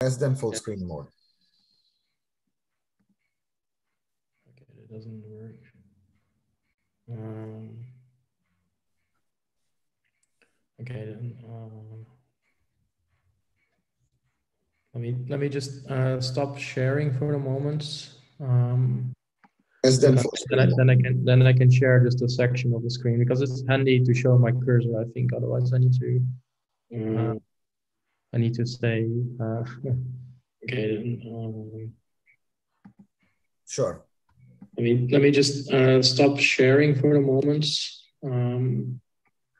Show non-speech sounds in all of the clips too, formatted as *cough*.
less than full screen mode. Okay, it doesn't work. Um, okay, then. Um, let me let me just uh, stop sharing for a moment. Um, Less than then, full I, screen then, I, then I can then I can share just a section of the screen because it's handy to show my cursor. I think otherwise I need to uh, I need to stay. Uh, *laughs* okay. Um, Sure. I mean, let me just uh, stop sharing for a moment. Um,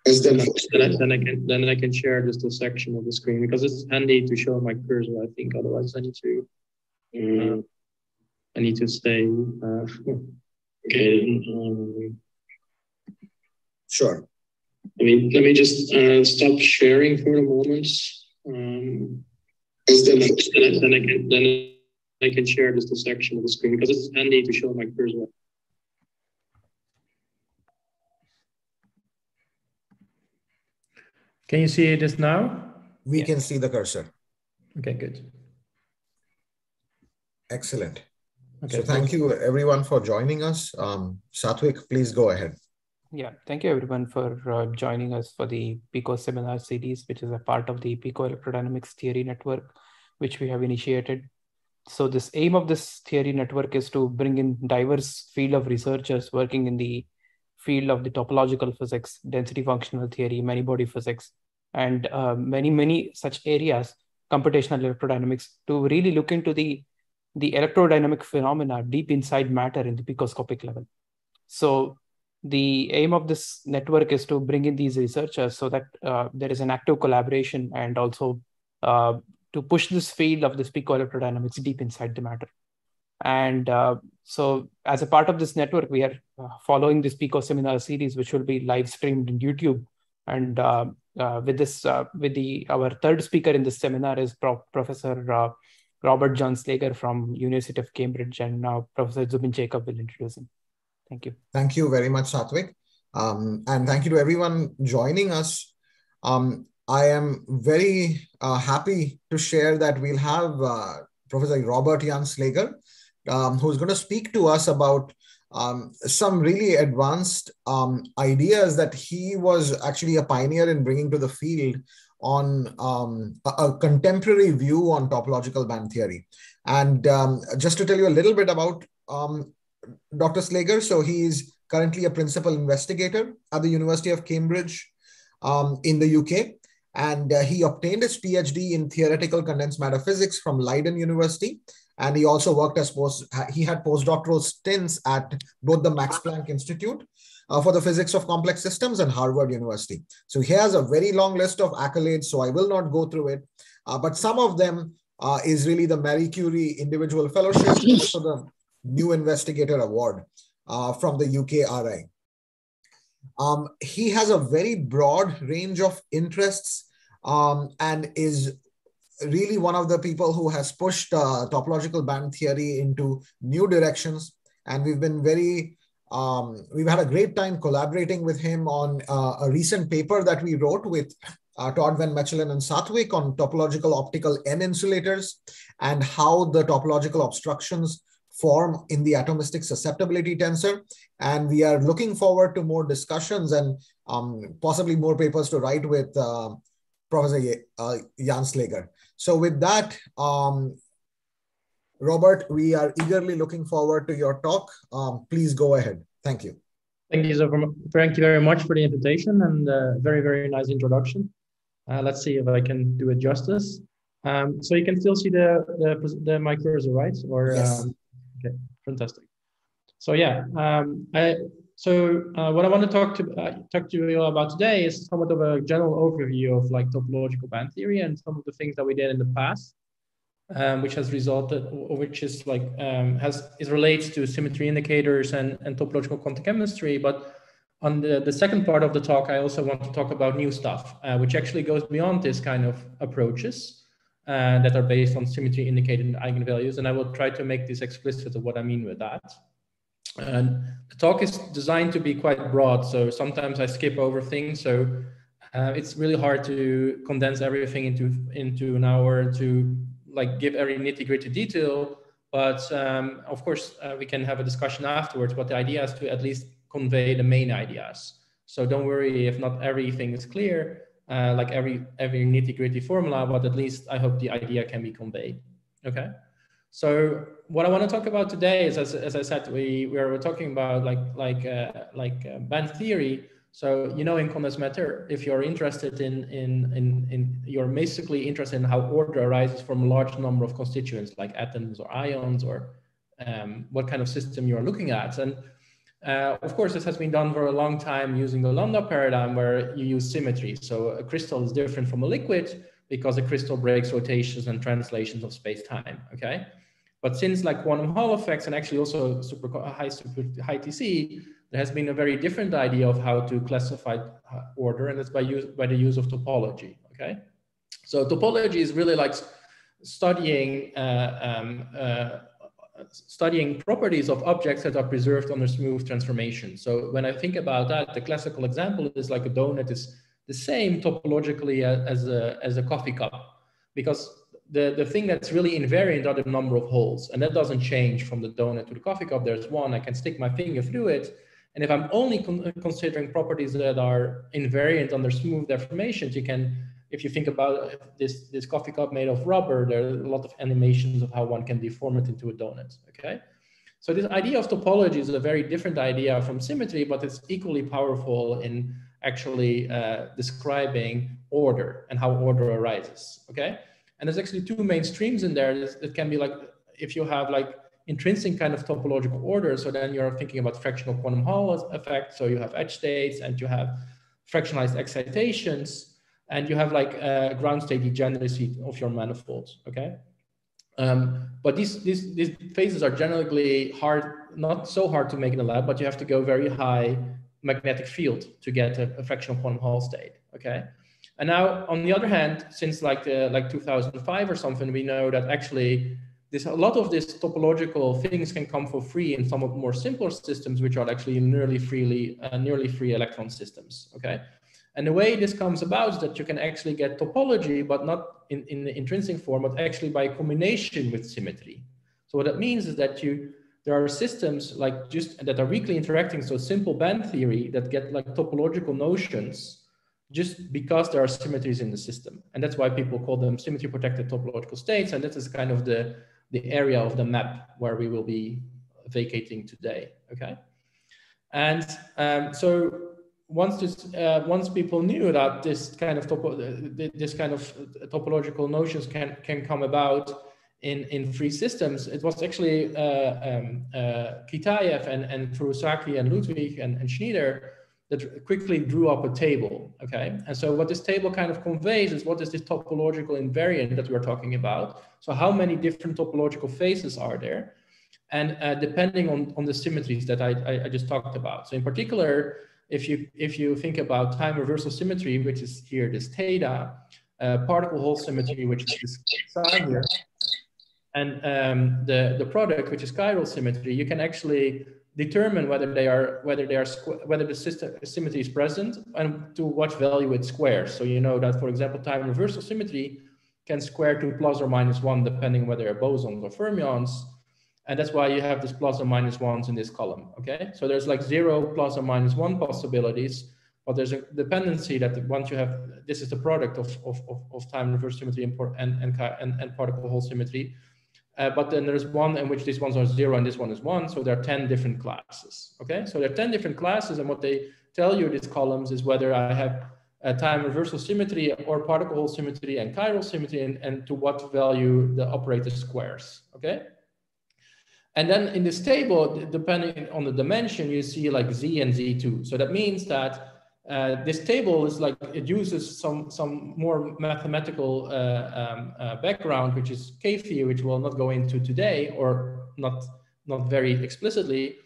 then, then, I, then I can then I can share just a section of the screen because it's handy to show my cursor. I think otherwise I need to uh, I need to stay. Uh, *laughs* okay. Um, Sure. I mean, let me just uh, stop sharing for a moment. Um, Less then, I, then, I, then I can then I can share just a section of the screen because it's handy to show my cursor. Can you see it this now? We Yes. can see the cursor. Okay, good. Excellent. Okay, So thank you everyone for joining us. Um, Satwik, please go ahead. Yeah, thank you everyone for uh, joining us for the PICO seminar series, which is a part of the PICO Electrodynamics Theory Network, which we have initiated. So this aim of this theory network is to bring in diverse field of researchers working in the field of the topological physics, density functional theory, many body physics, and uh, many, many such areas, computational electrodynamics, to really look into the, the electrodynamic phenomena deep inside matter in the picoscopic level. So the aim of this network is to bring in these researchers so that uh, there is an active collaboration and also uh, to push this field of the this picoelectrodynamics deep inside the matter. And uh, so, as a part of this network, we are uh, following this Pico seminar series, which will be live streamed in YouTube. And uh, uh, with this, with the our third speaker in this seminar is Pro- Professor Robert Jan Slager from University of Cambridge, and now Professor Zubin Jacob will introduce him. Thank you. Thank you very much, Satwik. Um, and thank you to everyone joining us. Um, I am very uh, happy to share that we'll have uh, Professor Robert Jan Slager, um, who's going to speak to us about um, some really advanced um, ideas that he was actually a pioneer in bringing to the field on um, a, a contemporary view on topological band theory. And um, just to tell you a little bit about um, Dr. Slager, so he is currently a principal investigator at the University of Cambridge um, in the UK. And uh, he obtained his PhD in theoretical condensed matter physics from Leiden University. And he also worked as post, he had postdoctoral stints at both the Max Planck Institute uh, for the physics of complex systems and Harvard University. So he has a very long list of accolades. So I will not go through it, uh, but some of them uh, is really the Marie Curie Individual Fellowship, *clears throat* also the New Investigator Award uh, from the UKRI. Um, he has a very broad range of interests um, and is really one of the people who has pushed uh, topological band theory into new directions. And we've been very, um, we've had a great time collaborating with him on uh, a recent paper that we wrote with uh, Todd Van Mechelen and Satwik on topological optical N insulators and how the topological obstructions form in the atomistic susceptibility tensor. And we are looking forward to more discussions and um, possibly more papers to write with uh, Professor uh, Jan Slager. So with that, um, Robert, we are eagerly looking forward to your talk. Um, please go ahead. Thank you. Thank you so thank you very much for the invitation and uh, very very nice introduction. Uh, let's see if I can do it justice. Um, so you can still see the the, the my cursor, right? Or yes. um, okay, fantastic. So yeah, um, I, so uh, what I want to talk to uh, talk to you about today is somewhat of a general overview of like topological band theory and some of the things that we did in the past, um, which has resulted, which is like um, has is relates to symmetry indicators and and topological quantum chemistry. But on the the second part of the talk, I also want to talk about new stuff, uh, which actually goes beyond this kind of approaches. Uh, that are based on symmetry indicated eigenvalues, and I will try to make this explicit of what I mean with that. And the talk is designed to be quite broad, so sometimes I skip over things. So uh, it's really hard to condense everything into into an hour to like give every nitty gritty detail, but um, of course uh, we can have a discussion afterwards. But the idea is to at least convey the main ideas. So don't worry if not everything is clear, uh, like every every nitty gritty formula, but at least I hope the idea can be conveyed. Okay. So what I want to talk about today is, as, as I said, we, we are talking about like like uh, like uh, band theory. So you know, in condensed matter, if you're interested in in in in you're basically interested in how order arises from a large number of constituents like atoms or ions or um, what kind of system you are looking at. And uh, of course, this has been done for a long time using the Landau paradigm where you use symmetry. So a crystal is different from a liquid because a crystal breaks rotations and translations of space-time. Okay. But since like quantum Hall effects and actually also super high super high TC, there has been a very different idea of how to classify uh, order, and it's by use by the use of topology. Okay, so topology is really like studying uh, um, uh, studying properties of objects that are preserved under smooth transformation. So when I think about that, the classical example is like a donut is the same topologically as a as a coffee cup because the, the thing that's really invariant are the number of holes. And that doesn't change from the donut to the coffee cup. There's one, I can stick my finger through it. And if I'm only con considering properties that are invariant under smooth deformations, you can, if you think about this, this coffee cup made of rubber, there are a lot of animations of how one can deform it into a donut, okay? So this idea of topology is a very different idea from symmetry, but it's equally powerful in actually uh, describing order and how order arises, okay? And there's actually two main streams in there that can be like, if you have like intrinsic kind of topological order, so then you're thinking about fractional quantum Hall effect. So you have edge states and you have fractionalized excitations and you have like a ground state degeneracy of your manifolds, okay? Um, but these, these, these phases are generally hard, not so hard to make in the lab, but you have to go very high magnetic field to get a, a fractional quantum Hall state, okay? And now, on the other hand, since like uh, like 2005 or something, we know that actually this a lot of these topological things can come for free in somewhat more simpler systems, which are actually nearly freely uh, nearly free electron systems. Okay, and the way this comes about is that you can actually get topology, but not in, in the intrinsic form, but actually by combination with symmetry. So what that means is that you there are systems like just that are weakly interacting. So simple band theory that get like topological notions just because there are symmetries in the system. And that's why people call them symmetry protected topological states. And that is kind of the, the area of the map where we will be vacating today, okay? And um, so once this, uh, once people knew that this kind of topo, this kind of topological notions can can come about in in free systems, it was actually uh, um, uh, Kitaev and and Furusaki and Ludwig and, and Schnyder that quickly drew up a table, okay? And so what this table kind of conveys is what is this topological invariant that we're talking about? So how many different topological phases are there? And uh, depending on, on the symmetries that I, I, I, just talked about. So in particular, if you, if you think about time reversal symmetry, which is here, this theta, uh, particle hole symmetry, which is this sign here, and um, the, the product, which is chiral symmetry, you can actually determine whether they are whether they are whether the system symmetry is present and to what value it squares. So you know that, for example, time reversal symmetry can square to plus or minus one depending whether they're bosons or fermions. And that's why you have this plus or minus ones in this column, okay? So there's like zero plus or minus one possibilities, but there's a dependency that once you have, this is the product of, of, of, of time reverse symmetry and, and, and, and particle hole symmetry. Uh, but then there's one in which these ones are zero and this one is one. So there are 10 different classes. Okay, so there are 10 different classes. And what they tell you, these columns, is whether I have a time reversal symmetry or particle hole symmetry and chiral symmetry and, and to what value the operator squares. Okay. And then in this table, depending on the dimension, you see like Z and Z2. So that means that uh, this table is like, it uses some, some more mathematical uh, um, uh, background, which is K-theory, which we'll not go into today or not, not very explicitly.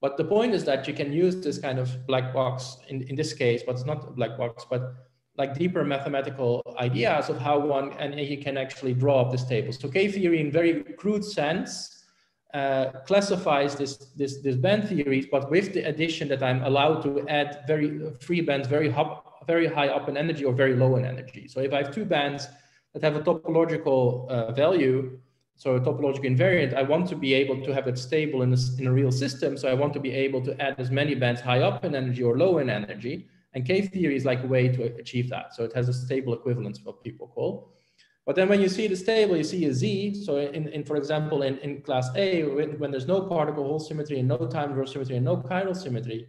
But the point is that you can use this kind of black box in, in this case, but it's not a black box, but like deeper mathematical ideas of how one, and you can actually draw up this table. So K-theory in very crude sense uh, classifies this, this, this band theories, but with the addition that I'm allowed to add very free bands very, hop, very high up in energy or very low in energy. So if I have two bands that have a topological uh, value, so a topological invariant, I want to be able to have it stable in a, in a real system. So I want to be able to add as many bands high up in energy or low in energy. And K-theory is like a way to achieve that. So it has a stable equivalence, what people call. But then when you see the table, you see a Z. So in, in for example, in, in class A, when, when there's no particle hole symmetry and no time reversal symmetry and no chiral symmetry,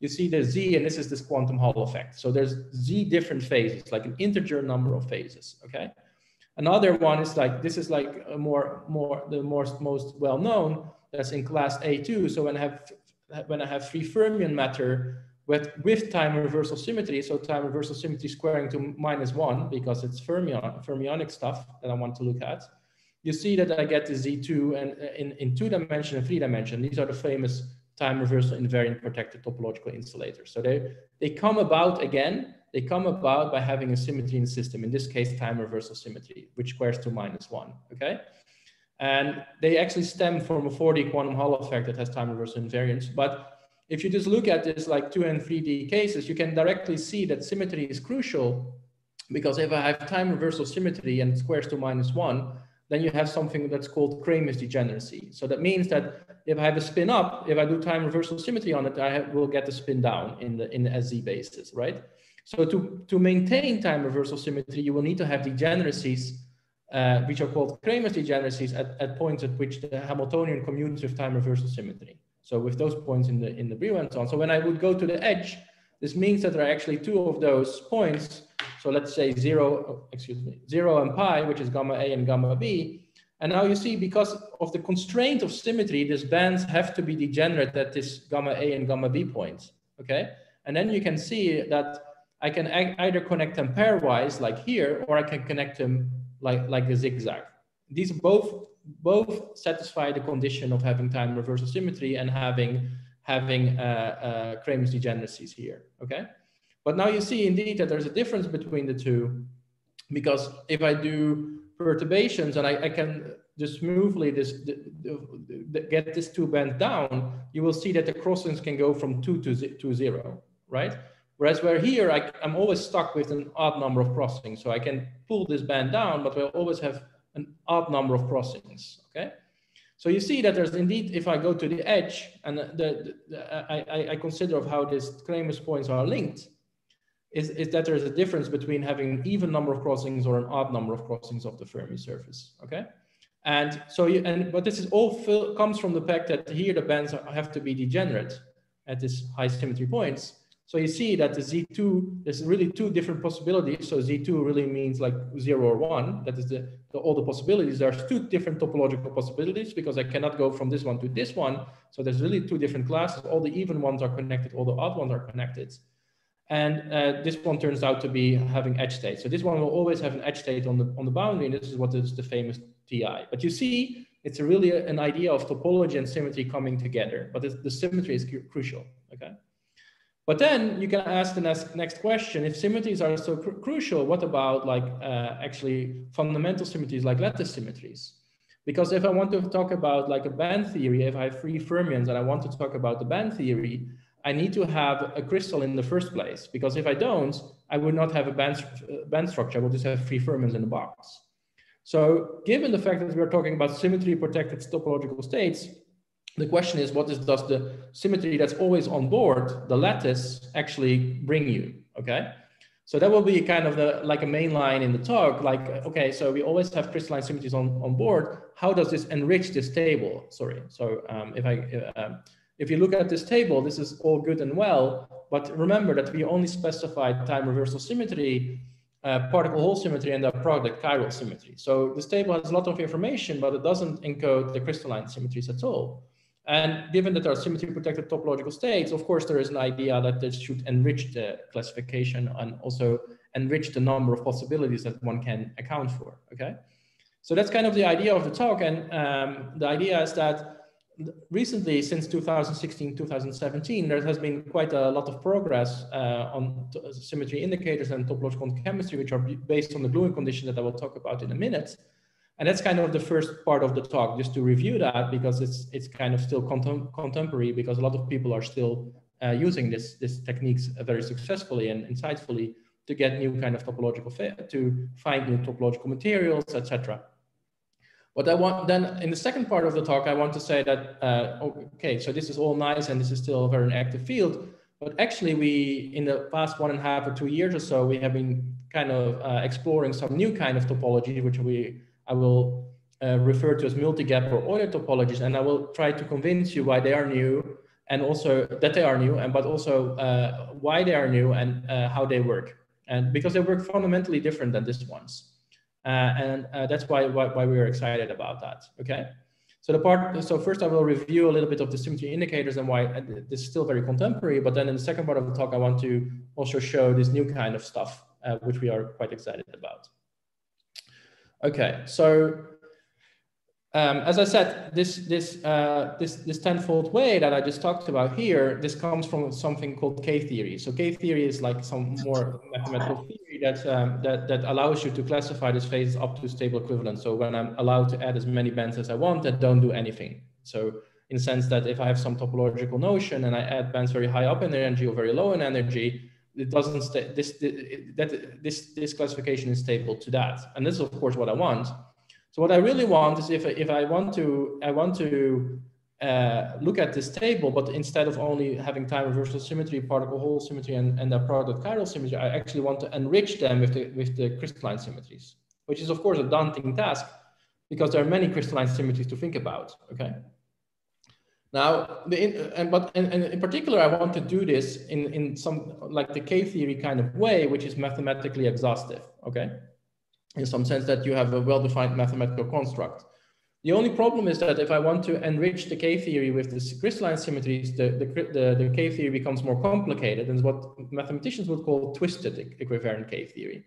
you see the Z, and this is this quantum Hall effect. So there's Z different phases, like an integer number of phases, okay? Another one is like, this is like a more, more the most, most well-known, that's in class A2. So when I have, when I have free fermion matter with, with time reversal symmetry, so time reversal symmetry squaring to minus one, because it's fermion, fermionic stuff that I want to look at, you see that I get the Z2 and uh, in, in two dimension and three dimension. These are the famous time reversal invariant protected topological insulators. So they, they come about again, they come about by having a symmetry in the system, in this case, time reversal symmetry, which squares to minus one, okay? And they actually stem from a 4D quantum Hall effect that has time reversal invariance. But if you just look at this like two and 3D cases, you can directly see that symmetry is crucial because if I have time reversal symmetry and squares to minus one, then you have something that's called Kramers degeneracy. So that means that if I have a spin up, if I do time reversal symmetry on it, I have, will get the spin down in the in the SZ basis, right? So to, to maintain time reversal symmetry, you will need to have degeneracies, uh, which are called Kramers degeneracies at, at points at which the Hamiltonian commutes with time reversal symmetry. So with those points in the in the and so on. So when I would go to the edge, this means that there are actually two of those points. So let's say zero, excuse me, zero and pi, which is gamma A and gamma B, and now you see, because of the constraint of symmetry, these bands have to be degenerate at this gamma A and gamma B points, okay? And then you can see that I can either connect them pairwise, like here, or I can connect them like, like a zigzag. These are both, both satisfy the condition of having time reversal symmetry and having, having uh, uh, Kramers degeneracies here, okay? But now you see indeed that there's a difference between the two because if I do perturbations and I, I can just smoothly this, the, the, the, get this two band down, you will see that the crossings can go from two to, to zero, right? Whereas where here, I, am always stuck with an odd number of crossings. So I can pull this band down, but we'll always have an odd number of crossings, okay? So you see that there's indeed, if I go to the edge and the, the I, I, consider of how these Kramers points are linked, is, is that there's a difference between having an even number of crossings or an odd number of crossings of the Fermi surface, okay? And so, you, and but this is all fill, comes from the fact that here the bands have to be degenerate at this high symmetry points. So you see that the Z2, there's really two different possibilities. So Z2 really means like zero or one. That is the, the, all the possibilities. There's two different topological possibilities because I cannot go from this one to this one. So there's really two different classes. All the even ones are connected, all the odd ones are connected. And uh, this one turns out to be having edge state. So this one will always have an edge state on the, on the boundary, and this is what is the famous TI. But you see, it's really a, an idea of topology and symmetry coming together, but the symmetry is crucial, okay? But then you can ask the next, next question, if symmetries are so cr crucial, what about like uh, actually fundamental symmetries like lattice symmetries? Because if I want to talk about like a band theory, if I have free fermions and I want to talk about the band theory, I need to have a crystal in the first place because if I don't, I would not have a band, band structure. I will just have free fermions in the box. So given the fact that we're talking about symmetry protected topological states, the question is what is, does the symmetry that's always on board, the lattice, actually bring you, okay? So that will be kind of the like a main line in the talk, like, okay, so we always have crystalline symmetries on, on board. How does this enrich this table? Sorry, so um, if I, uh, if you look at this table, this is all good and well, but remember that we only specified time reversal symmetry, uh, particle hole symmetry, and the product chiral symmetry. So this table has a lot of information, but it doesn't encode the crystalline symmetries at all. And given that there are symmetry protected topological states, of course, there is an idea that this should enrich the classification and also enrich the number of possibilities that one can account for, okay? So that's kind of the idea of the talk. And um, the idea is that recently, since 2016, 2017, there has been quite a lot of progress uh, on symmetry indicators and topological chemistry, which are based on the gluing condition that I will talk about in a minute. And that's kind of the first part of the talk, just to review that, because it's it's kind of still contem contemporary, because a lot of people are still uh, using this, this techniques very successfully and insightfully to get new kind of topological to find new topological materials, etc. What I want then in the second part of the talk, I want to say that, uh, okay, so this is all nice and this is still a very active field, but actually we, in the past one and a half or two years or so, we have been kind of uh, exploring some new kind of topology, which we, I will uh, refer to as multi-gap or Euler topologies. And I will try to convince you why they are new and also that they are new, and but also uh, why they are new and uh, how they work. And because they work fundamentally different than this ones. Uh, and uh, that's why, why, why we are excited about that. Okay. So the part, so first I will review a little bit of the symmetry indicators and why uh, this is still very contemporary. But then in the second part of the talk, I want to also show this new kind of stuff, which we are quite excited about. Okay, so um, as I said, this this uh, this this tenfold way that I just talked about here, this comes from something called K theory. So K theory is like some more mathematical theory that um, that that allows you to classify this phase up to stable equivalence. So when I'm allowed to add as many bands as I want that don't do anything. So in the sense that if I have some topological notion and I add bands very high up in energy or very low in energy, it doesn't stay. This that this this classification is stable to that, and this is of course what I want. So what I really want is if, if I want to, I want to uh, look at this table, but instead of only having time reversal symmetry, particle hole symmetry, and, and the product chiral symmetry, I actually want to enrich them with the, with the crystalline symmetries, which is of course a daunting task because there are many crystalline symmetries to think about, okay? Now, the in, and but and, and in particular, I want to do this in in some like the K theory kind of way, which is mathematically exhaustive. Okay, in some sense that you have a well-defined mathematical construct. The only problem is that if I want to enrich the K-theory with the crystalline symmetries, the, the, the, the K-theory becomes more complicated and what mathematicians would call twisted equivariant K-theory.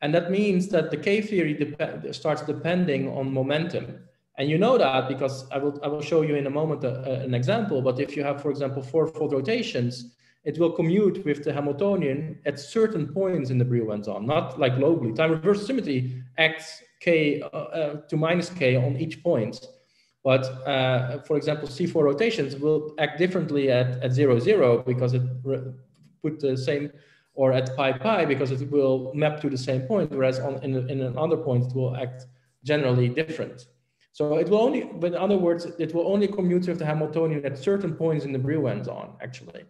And that means that the K-theory dep starts depending on momentum. And you know that because I will, I will show you in a moment a, a, an example, but if you have, for example, four-fold rotations, it will commute with the Hamiltonian at certain points in the Brillouin zone, not like globally. Time reversal symmetry acts k uh, uh, to minus k on each point. But uh, for example, C4 rotations will act differently at, at zero, zero because it put the same, or at pi pi because it will map to the same point, whereas on, in, in another point it will act generally different. So it will only, but in other words, it will only commute with the Hamiltonian at certain points in the Brillouin zone, actually.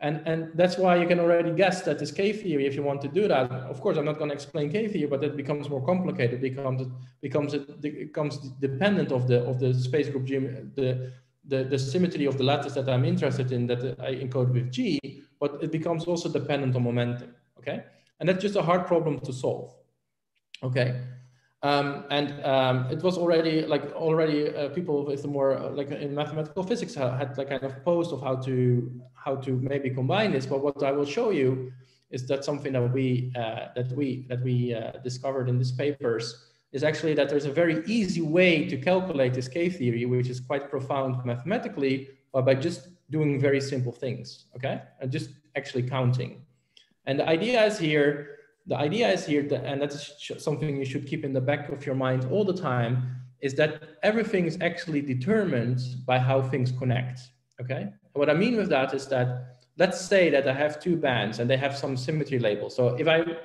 And, and that's why you can already guess that this K-theory, if you want to do that, of course, I'm not going to explain K-theory, but it becomes more complicated, becomes, becomes, it becomes dependent of the, of the space group, the, the, the symmetry of the lattice that I'm interested in that I encode with G, but it becomes also dependent on momentum, okay? And that's just a hard problem to solve, okay? Um, and um, it was already like already uh, people with the more uh, like in mathematical physics had like kind of post of how to how to maybe combine this. But what I will show you is that something that we uh, that we that we uh, discovered in these papers is actually that there's a very easy way to calculate this K theory, which is quite profound mathematically, but by just doing very simple things, okay, and just actually counting. And the idea is here the idea is here, that, and that's something you should keep in the back of your mind all the time, is that everything is actually determined by how things connect. Okay. And what I mean with that is that let's say that I have two bands and they have some symmetry label. So if I'm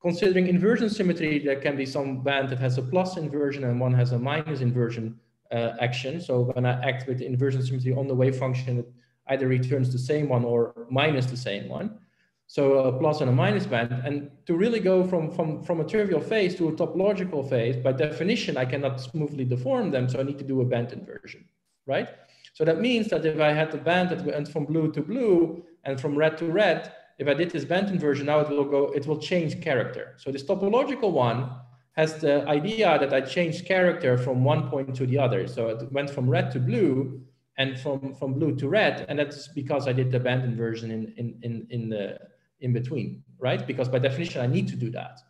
considering inversion symmetry, there can be some band that has a plus inversion and one has a minus inversion uh, action. So when I act with inversion symmetry on the wave function, it either returns the same one or minus the same one. So a plus and a minus band. And to really go from, from, from a trivial phase to a topological phase, by definition, I cannot smoothly deform them. So I need to do a band inversion, right? So that means that if I had the band that went from blue to blue and from red to red, if I did this band inversion, now it will go, it will change character. So this topological one has the idea that I changed character from one point to the other. So it went from red to blue and from, from blue to red. And that's because I did the band inversion in, in, in, in the in between, right? Because by definition, I need to do that.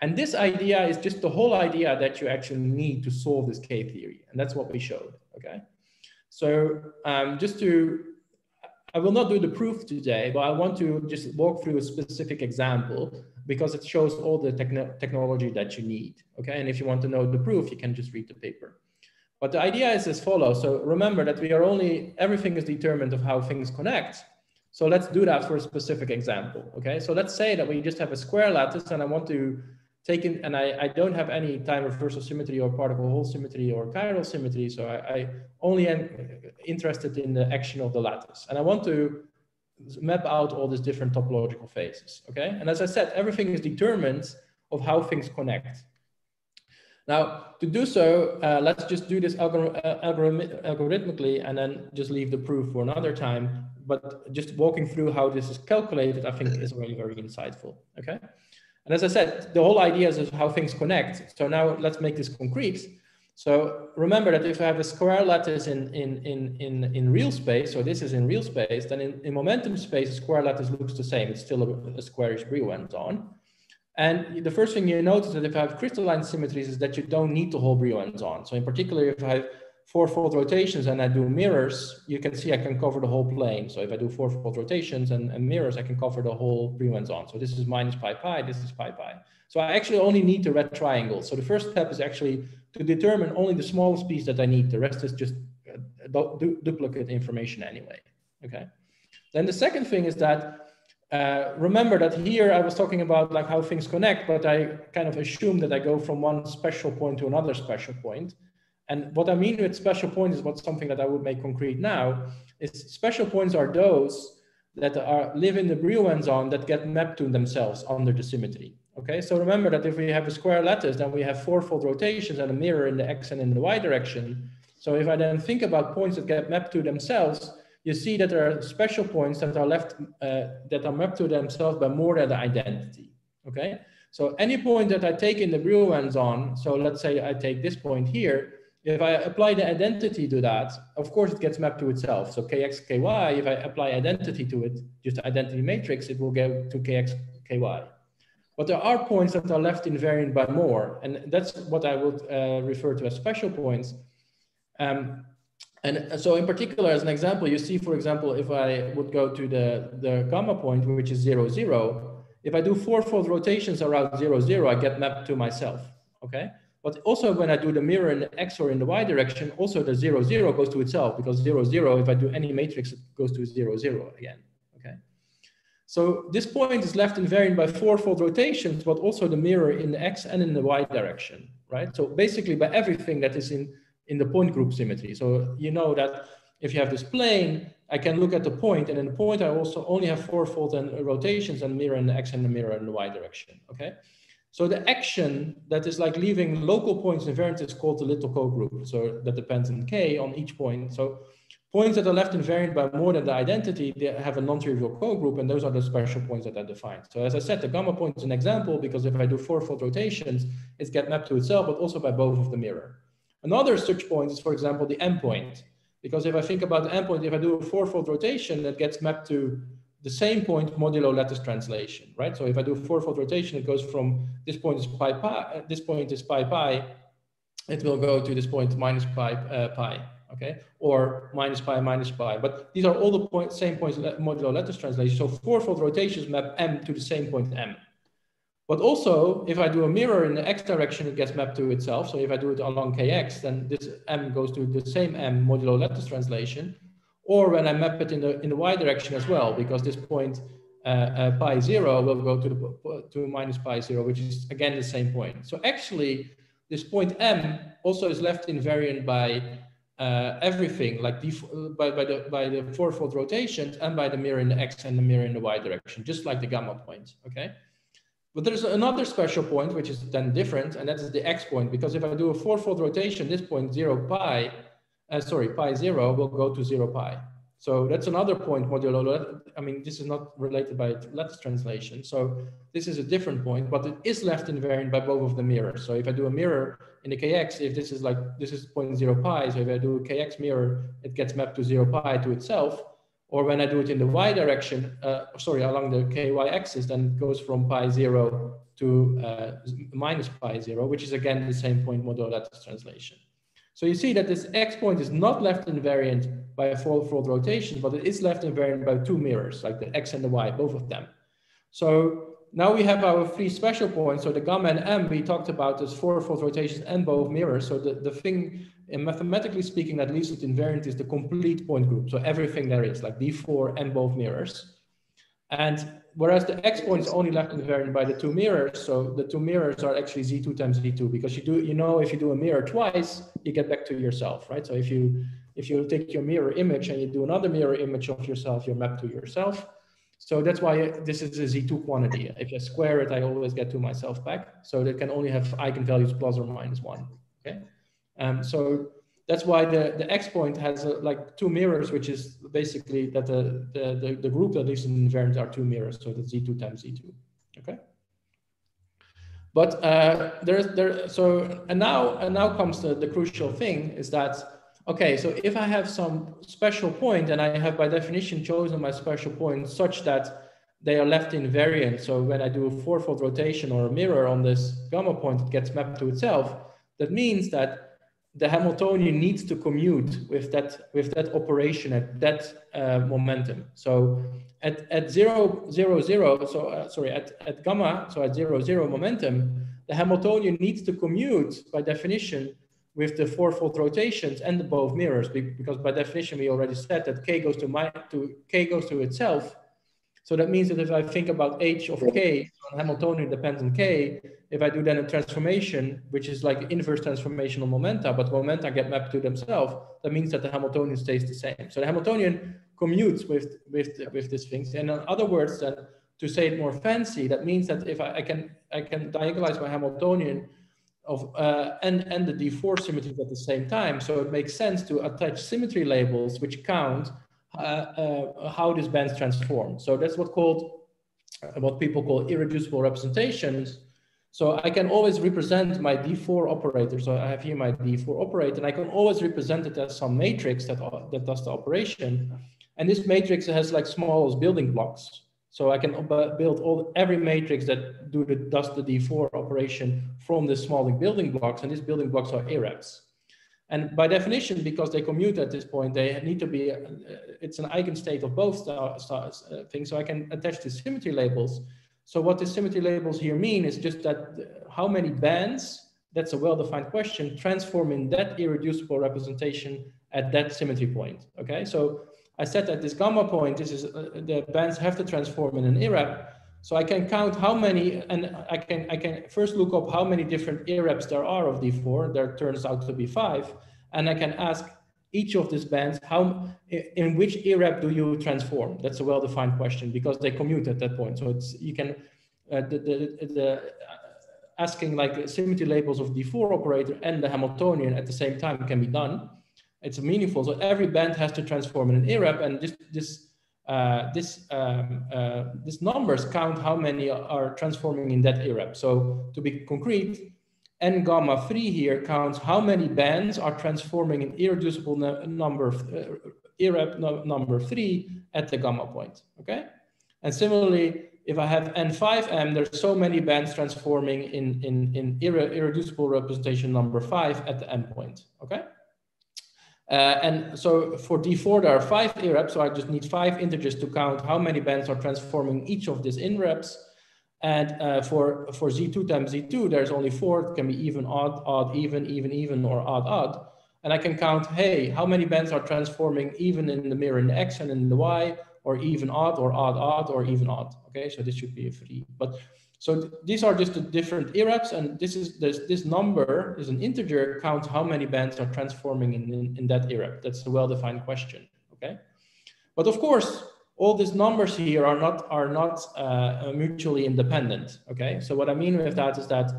And this idea is just the whole idea that you actually need to solve this K theory. And that's what we showed, okay? So um, just to, I will not do the proof today, but I want to just walk through a specific example because it shows all the techno technology that you need, okay? And if you want to know the proof, you can just read the paper. But the idea is as follows. So remember that we are only, everything is determined of how things connect. So let's do that for a specific example. Okay, so let's say that we just have a square lattice and I want to take in, and I, I don't have any time reversal symmetry or particle hole symmetry or chiral symmetry. So I, I only am interested in the action of the lattice. And I want to map out all these different topological phases. Okay, and as I said, everything is determined of how things connect. Now, to do so, uh, let's just do this algor uh, algorithmically and then just leave the proof for another time. But just walking through how this is calculated, I think is really very insightful, okay? And as I said, the whole idea is how things connect. So now let's make this concrete. So remember that if I have a square lattice in, in, in, in, in real space, so this is in real space, then in, in momentum space, square lattice looks the same. It's still a, a squarish Brillouin. And the first thing you notice that if I have crystalline symmetries is that you don't need the whole Brillouin. So in particular, if I have four-fold rotations and I do mirrors, you can see I can cover the whole plane. So if I do four-fold rotations and, and, mirrors, I can cover the whole Brillouin. So this is minus pi pi, this is pi pi. So I actually only need the red triangle. So the first step is actually to determine only the smallest piece that I need. The rest is just uh, du duplicate information anyway, okay? Then the second thing is that uh, remember that here I was talking about like how things connect, but I kind of assume that I go from one special point to another special point. And what I mean with special point is what something that I would make concrete now is special points are those that are live in the Brillouin zone that get mapped to themselves under the symmetry. Okay, so remember that if we have a square lattice, then we have fourfold rotations and a mirror in the x and in the y direction. So if I then think about points that get mapped to themselves, you see that there are special points that are left uh, that are mapped to themselves by more than the identity. Okay, so any point that I take in the Brillouin zone, so let's say I take this point here, if I apply the identity to that, of course it gets mapped to itself. So kx, ky, if I apply identity to it, just identity matrix, it will go to kx, ky. But there are points that are left invariant by more, and that's what I would uh, refer to as special points. Um, and so in particular, as an example, you see, for example, if I would go to the, the gamma point, which is zero, zero, if I do fourfold rotations around zero, zero, I get mapped to myself, okay? But also when I do the mirror in the X or in the Y direction, also the zero, zero goes to itself because zero, zero, if I do any matrix, it goes to zero, zero again, okay? So this point is left invariant by fourfold rotations, but also the mirror in the X and in the Y direction, right? So basically by everything that is in in the point group symmetry. So you know that if you have this plane, I can look at the point and in the point, I also only have fourfold and rotations and mirror the X and the mirror in the Y direction, okay? So the action that is like leaving local points invariant is called the little co-group. So that depends on K on each point. So points that are left invariant by more than the identity, they have a non-trivial co-group, and those are the special points that are defined. So as I said, the gamma point is an example because if I do fourfold rotations, it's get mapped to itself, but also by both of the mirror. Another search point is, for example, the M point. Because if I think about the M point, if I do a fourfold rotation, that gets mapped to the same point modulo lattice translation, right? So if I do a fourfold rotation, it goes from this point is pi pi, this point is pi pi, it will go to this point minus pi uh, pi, okay? Or minus pi minus pi. But these are all the point, same points modulo lattice translation. So fourfold rotations map m to the same point m. But also, if I do a mirror in the x direction, it gets mapped to itself. So if I do it along kx, then this m goes to the same m modulo lattice translation. Or when I map it in the in the y direction as well, because this point uh, uh, pi zero will go to the to minus pi zero, which is again the same point. So actually, this point m also is left invariant by uh, everything, like by, by the by the fourfold rotations and by the mirror in the x and the mirror in the y direction, just like the gamma point. Okay. But there's another special point, which is then different, and that is the x point, because if I do a fourfold rotation, this point zero pi, uh, sorry, pi zero will go to zero pi. So that's another point modulo. I mean, this is not related by lattice translation. So this is a different point, but it is left invariant by both of the mirrors. So if I do a mirror in the kx, if this is like, this is point zero pi, so if I do a kx mirror, it gets mapped to zero pi to itself. Or when I do it in the y direction, uh, sorry, along the ky axis, then it goes from pi zero to uh, minus pi zero, which is again the same point modulo lattice translation. So you see that this x point is not left invariant by a four-fold rotation, but it is left invariant by two mirrors, like the x and the y, both of them. So now we have our three special points. So the gamma and m we talked about as four-fold rotations and both mirrors. So the, the thing and mathematically speaking, that leaves it invariant is the complete point group. So everything there is like D4 and both mirrors. And whereas the X point is only left invariant by the two mirrors, so the two mirrors are actually Z2 times Z2 because you do, you know, if you do a mirror twice, you get back to yourself, right? So if you if you take your mirror image and you do another mirror image of yourself, you're mapped to yourself. So that's why this is a Z2 quantity. If I square it, I always get to myself back. So that can only have eigenvalues plus or minus one, okay? Um, so that's why the, the X point has a, like two mirrors, which is basically that the, the, the, the group that lives in invariant are two mirrors. So that's Z2 times Z2, okay? But uh, there's there, so, and now, and now comes the, the crucial thing is that Okay, so if I have some special point and I have by definition chosen my special point such that they are left invariant. So when I do a fourfold rotation or a mirror on this gamma point, it gets mapped to itself. That means that the Hamiltonian needs to commute with that with that operation at that uh, momentum. So at, at zero, zero, zero, so uh, sorry, at, at gamma, so at zero, zero momentum, the Hamiltonian needs to commute by definition with the fourfold rotations and the both mirrors, because by definition, we already said that k goes to, my, to k goes to itself. So that means that if I think about h of k, Hamiltonian depends on k, if I do then a transformation, which is like inverse transformation of momenta, but momenta get mapped to themselves, that means that the Hamiltonian stays the same. So the Hamiltonian commutes with, with, with these things. And in other words, then to say it more fancy, that means that if I, I can I can diagonalize my Hamiltonian of uh, and and the D4 symmetries at the same time. So it makes sense to attach symmetry labels which count Uh, uh, how these bands transform. So that's what called uh, what people call irreducible representations. So I can always represent my D4 operator. So I have here my D4 operator, and I can always represent it as some matrix that uh, that does the operation. And this matrix has like small building blocks. So I can build all every matrix that do the does the D4 operation from the small building blocks, and these building blocks are irreps. And by definition, because they commute at this point, they need to be, uh, it's an eigenstate of both star, star, uh, things. So I can attach the symmetry labels. So what the symmetry labels here mean is just that uh, how many bands, that's a well-defined question, transform in that irreducible representation at that symmetry point, okay? So I said at this gamma point, this is uh, the bands have to transform in an irrep. So I can count how many, and I can I can first look up how many different irreps there are of D4. There turns out to be five, and I can ask each of these bands how in which irrep do you transform? That's a well-defined question because they commute at that point. So it's you can uh, the the, the uh, asking like symmetry labels of D4 operator and the Hamiltonian at the same time can be done it's meaningful. So every band has to transform in an irrep, and this this uh, this um, uh, this numbers count how many are transforming in that irrep. So to be concrete, n gamma three here counts how many bands are transforming in irreducible number uh, irrep no, number three at the gamma point. Okay, and similarly. If I have N5M, there's so many bands transforming in, in, in irre irreducible representation number five at the M point, okay? Uh, and so for D4, there are five irreps, so I just need five integers to count how many bands are transforming each of these irreps. And uh, for, for Z2 times Z2, there's only four. It can be even, odd, odd, even, even, even, or odd, odd. And I can count, hey, how many bands are transforming even in the mirror in the X and in the Y, or even odd, or odd, odd, or even odd. Okay, so this should be a three. But so th these are just the different irreps, and this is this this number is an integer counts how many bands are transforming in, in, in that irrep. That's a well-defined question. Okay, but of course, all these numbers here are not are not uh, mutually independent. Okay, so what I mean with that is that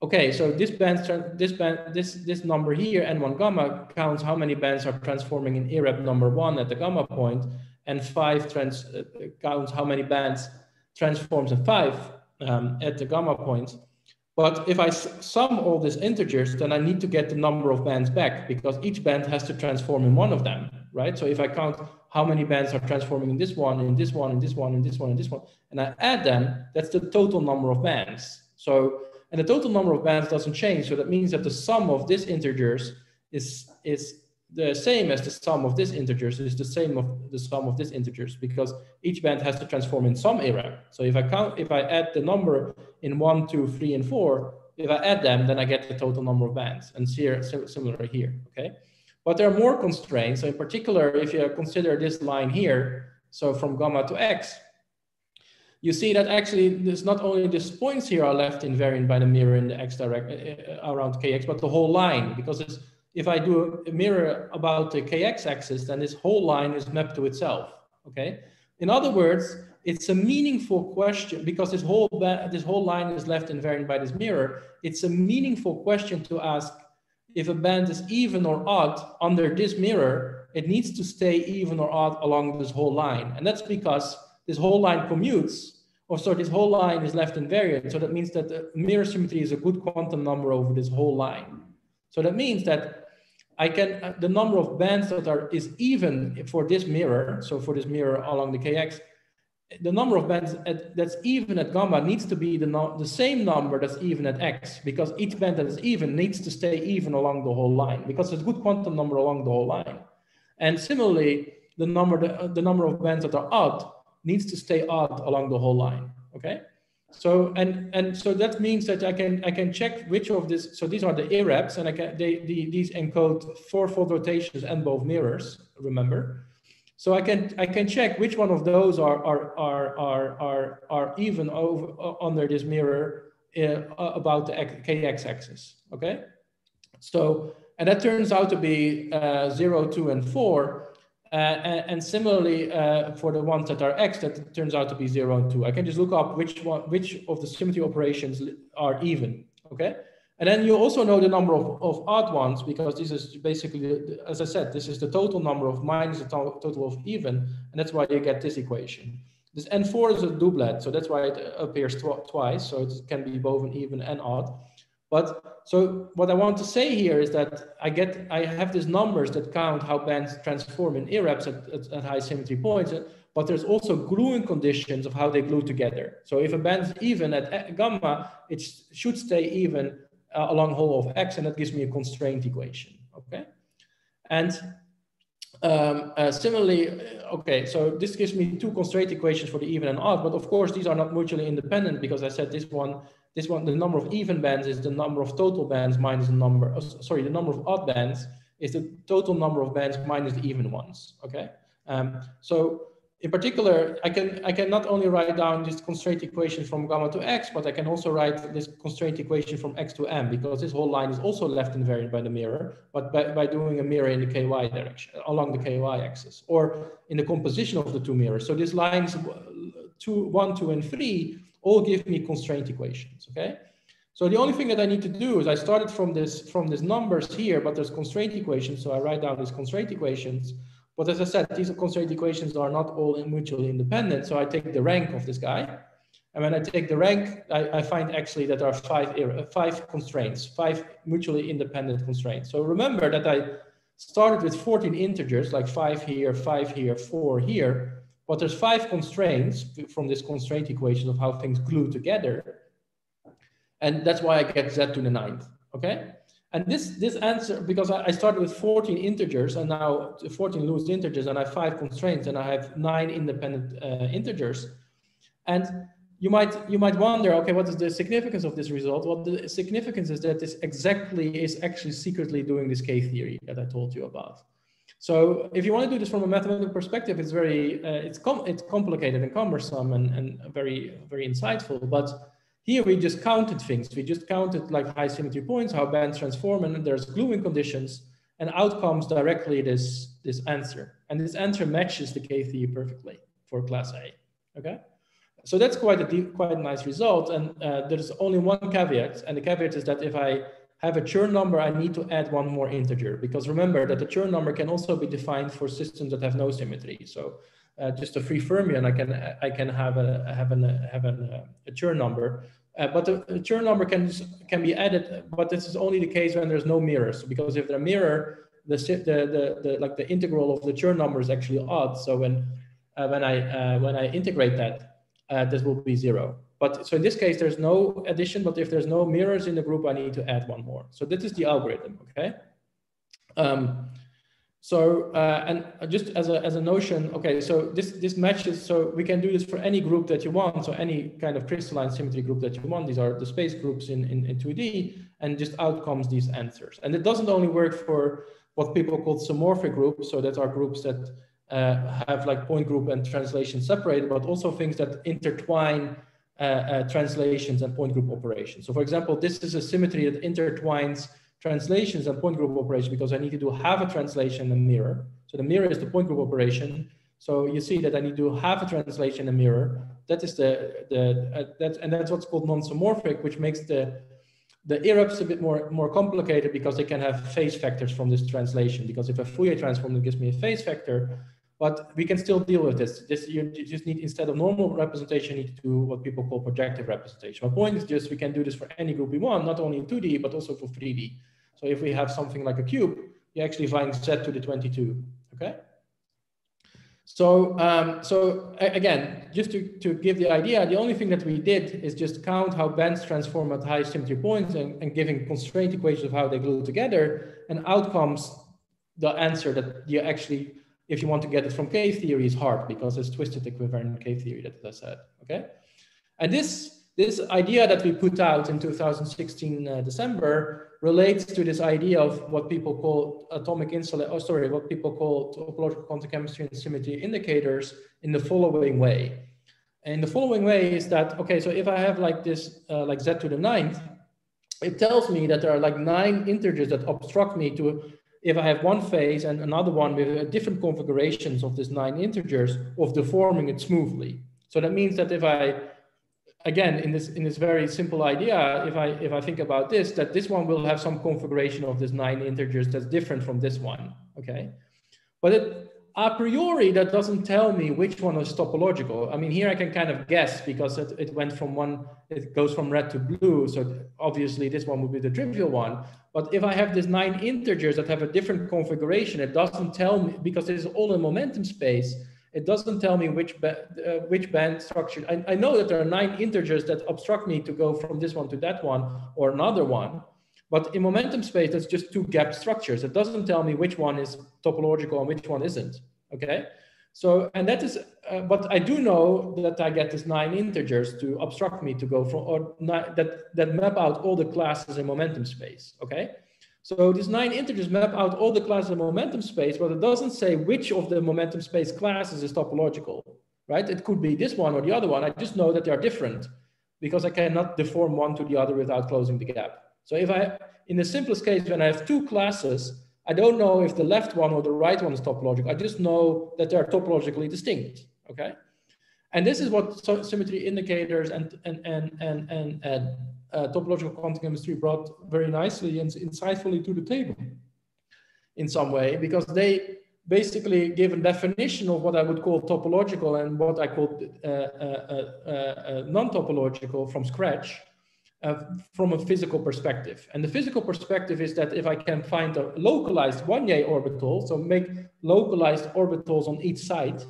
okay, so this band this band this this number here n1 gamma counts how many bands are transforming in irrep number one at the gamma point, and five trans uh, counts how many bands transforms in five um, at the gamma point. But if I sum all these integers, then I need to get the number of bands back because each band has to transform in one of them, right? So if I count how many bands are transforming in this one, in this one, in this one, in this one, in this one, and I add them, that's the total number of bands. So, and the total number of bands doesn't change. So that means that the sum of these integers is, is the same as the sum of these integers is the same of the sum of these integers because each band has to transform in some irrep. So if I count, if I add the number in one, two, three, and four, if I add them, then I get the total number of bands and here, similar here, okay? But there are more constraints. So in particular, if you consider this line here, so from gamma to x, you see that actually there's not only these points here are left invariant by the mirror in the x direct uh, around kx, but the whole line, because it's, if I do a mirror about the kx axis, then this whole line is mapped to itself, okay? In other words, it's a meaningful question because this whole this whole line is left invariant by this mirror. It's a meaningful question to ask if a band is even or odd under this mirror. It needs to stay even or odd along this whole line, and that's because this whole line commutes. Or so this whole line is left invariant. So that means that the mirror symmetry is a good quantum number over this whole line. So that means that I can uh, the number of bands that are is even for this mirror. So for this mirror along the kx the number of bands at, that's even at gamma needs to be the, no, the same number that's even at x because each band that is even needs to stay even along the whole line because it's a good quantum number along the whole line. And similarly, the number, the, uh, the number of bands that are odd needs to stay odd along the whole line, okay? So, and, and so that means that I can, I can check which of this, so these are the irreps and I can, they, the, these encode four-fold rotations and both mirrors, remember? So I can I can check which one of those are are are are are, are even over under this mirror uh, about the kx axis. Okay, so and that turns out to be uh, zero, two, and four. Uh, and, similarly, uh, for the ones that are x, that turns out to be zero and two. I can just look up which one, which of the symmetry operations are even. Okay, and then you also know the number of, of odd ones because this is basically, as I said, this is the total number of minus the to total of even, and that's why you get this equation. This N4 is a doublet, so that's why it appears tw twice, so it can be both an even and odd. But so what I want to say here is that I get, I have these numbers that count how bands transform in irreps at, at, at high symmetry points, but there's also gluing conditions of how they glue together. So if a band's even at gamma, it should stay even uh, along whole of x, and that gives me a constraint equation, okay? And um, uh, similarly, uh, okay, so this gives me two constraint equations for the even and odd, but of course these are not mutually independent because I said this one, this one, the number of even bands is the number of total bands minus the number, uh, sorry, the number of odd bands is the total number of bands minus the even ones, okay? Um, so in particular, I can, I can not only write down this constraint equation from gamma to x, but I can also write this constraint equation from x to m because this whole line is also left invariant by the mirror, but by, by doing a mirror in the ky direction, along the ky axis, or in the composition of the two mirrors. So these lines two, one, two, and three all give me constraint equations, okay? So the only thing that I need to do is I started from this from these numbers here, but there's constraint equations. So I write down these constraint equations. But as I said, these constraint equations are not all mutually independent. So I take the rank of this guy. And when I take the rank, I, I find actually that there are five, er, five constraints, five mutually independent constraints. So remember that I started with 14 integers, like five here, five here, four here. But there's five constraints from this constraint equation of how things glue together. And that's why I get z to the ninth, okay? And this, this answer, because I started with 14 integers and now 14 loose integers and I have five constraints and I have nine independent uh, integers. And you might, you might wonder, okay, what is the significance of this result? Well, the significance is that this exactly is actually secretly doing this K-theory that I told you about. So if you want to do this from a mathematical perspective, it's very, uh, it's, com it's complicated and cumbersome and, and very, very insightful, but here we just counted things. We just counted like high symmetry points, how bands transform, and there's gluing conditions, and out comes directly this, this answer. And this answer matches the K-theory perfectly for class A, okay? So that's quite a deep, quite a nice result. And uh, there's only one caveat, and the caveat is that if I have a Chern number, I need to add one more integer because remember that the Chern number can also be defined for systems that have no symmetry. So uh, just a free fermion, I can I can have a have an have an, a Chern number. Uh, but the, the Chern number can can be added, but this is only the case when there's no mirrors. Because if the mirror, the the the, the like the integral of the Chern number is actually odd. So when uh, when I uh, when I integrate that, uh, this will be zero. But so in this case, there's no addition. But if there's no mirrors in the group, I need to add one more. So this is the algorithm. Okay. Um, So, uh, and just as a, as a notion, okay, so this, this matches, so we can do this for any group that you want. So any kind of crystalline symmetry group that you want, these are the space groups in, in, in 2D and just outcomes these answers. And it doesn't only work for what people call symmorphic groups. So that are groups that uh, have like point group and translation separated, but also things that intertwine translations and point group operations. So for example, this is a symmetry that intertwines translations and point group operations because I need to do half a translation and a mirror. So the mirror is the point group operation. So you see that I need to do half a translation and a mirror. That is the, the uh, that's, and that's what's called non-symmorphic, which makes the, the irreps a bit more, more complicated because they can have phase factors from this translation. Because if a Fourier transform gives me a phase factor, but we can still deal with this. You, you just need instead of normal representation, you need to do what people call projective representation. My point is just we can do this for any group we want, not only in 2D but also for 3D. So if we have something like a cube, you actually find z to the 22, okay? So, um, so again, just to, to give the idea, the only thing that we did is just count how bands transform at high symmetry points and, and giving constraint equations of how they glue together and outcomes the answer that you actually, if you want to get it from K-theory is hard because it's twisted equivalent K-theory that I said, okay? And this this idea that we put out in 2016 uh, December relates to this idea of what people call atomic insulation, oh, sorry, what people call topological quantum chemistry and symmetry indicators in the following way. And the following way is that, okay, so if I have like this, uh, like z to the ninth, it tells me that there are like nine integers that obstruct me to, if I have one phase and another one with uh, different configurations of these nine integers of deforming it smoothly. So that means that if I again, in this in this very simple idea, if I if I think about this, that this one will have some configuration of these nine integers that's different from this one, okay? But it, a priori, that doesn't tell me which one is topological. I mean, here I can kind of guess because it, it went from one, it goes from red to blue. So obviously this one would be the trivial one. But if I have these nine integers that have a different configuration, it doesn't tell me, because it's all in momentum space, it doesn't tell me which, ba uh, which band structure. I, I know that there are nine integers that obstruct me to go from this one to that one or another one. But in momentum space, that's just two gap structures. It doesn't tell me which one is topological and which one isn't, okay? So, and that is, uh, but I do know that I get these nine integers to obstruct me to go from, or that, that map out all the classes in momentum space, okay? So these nine integers map out all the classes in momentum space, but it doesn't say which of the momentum space classes is topological, right? It could be this one or the other one. I just know that they are different because I cannot deform one to the other without closing the gap. So if I, in the simplest case, when I have two classes, I don't know if the left one or the right one is topological. I just know that they are topologically distinct, okay? And this is what symmetry indicators and, and, and, and, and, and uh, topological quantum chemistry brought very nicely and insightfully to the table in some way, because they basically give a definition of what I would call topological and what I call uh, uh, uh, uh non-topological from scratch from a physical perspective. And the physical perspective is that if I can find a localized Wannier orbital, so make localized orbitals on each side,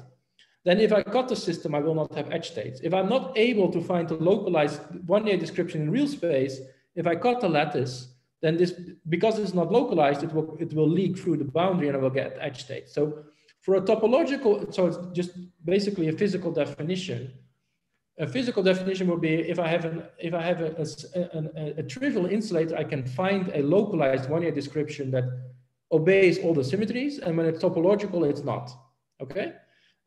then if I cut the system, I will not have edge states. If I'm not able to find a localized Wannier description in real space, if I cut the lattice, then this, because it's not localized, it will, it will leak through the boundary and I will get edge states. So for a topological, so it's just basically a physical definition. A physical definition would be if I have an if I have a, a, a, a trivial insulator, I can find a localized Wannier description that obeys all the symmetries, and when it's topological, it's not. Okay.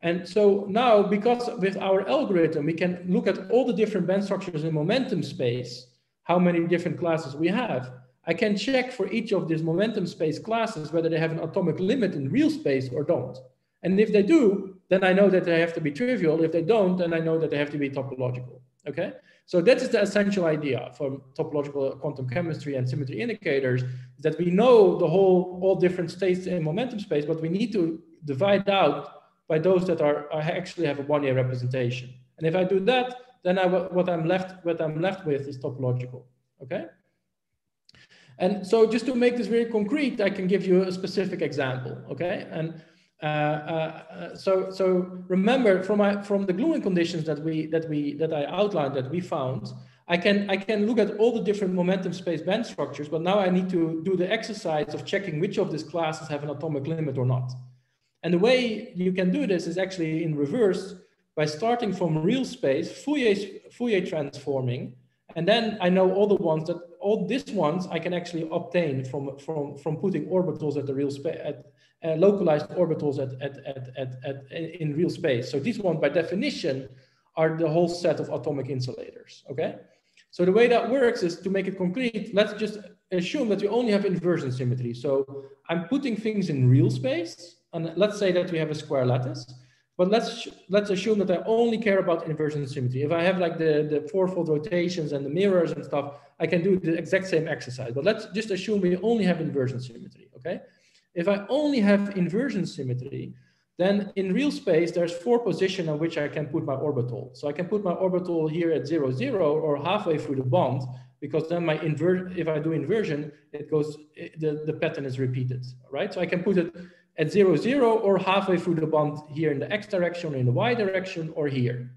And so now, because with our algorithm, we can look at all the different band structures in momentum space, how many different classes we have. I can check for each of these momentum space classes whether they have an atomic limit in real space or don't. And if they do, then I know that they have to be trivial. If they don't, then I know that they have to be topological. Okay. So that is the essential idea for topological quantum chemistry and symmetry indicators, that we know the whole, all different states in momentum space, but we need to divide out by those that are I actually have a Wannier representation. And if I do that, then I, what I'm left what I'm left with is topological. Okay. And so just to make this very concrete, I can give you a specific example. Okay. And uh, uh, so so remember from my from the gluing conditions that we that we that I outlined that we found, I can, I can look at all the different momentum space band structures, but now I need to do the exercise of checking which of these classes have an atomic limit or not. And the way you can do this is actually in reverse by starting from real space, Fourier, Fourier transforming, and then I know all the ones that all these ones I can actually obtain from from from putting orbitals at the real space at uh, localized orbitals at, at, at, at, at in real space. So these ones by definition are the whole set of atomic insulators. Okay. So the way that works is to make it concrete, let's just assume that we only have inversion symmetry. So I'm putting things in real space, and let's say that we have a square lattice, but let's let's assume that I only care about inversion symmetry. If I have like the, the fourfold rotations and the mirrors and stuff, I can do the exact same exercise. But let's just assume we only have inversion symmetry, okay? If I only have inversion symmetry, then in real space, there's four positions on which I can put my orbital. So I can put my orbital here at zero, zero, or halfway through the bond, because then my invert, if I do inversion, it goes, the, the pattern is repeated, right? So I can put it at zero, zero, or halfway through the bond here in the X direction, or in the Y direction, or here.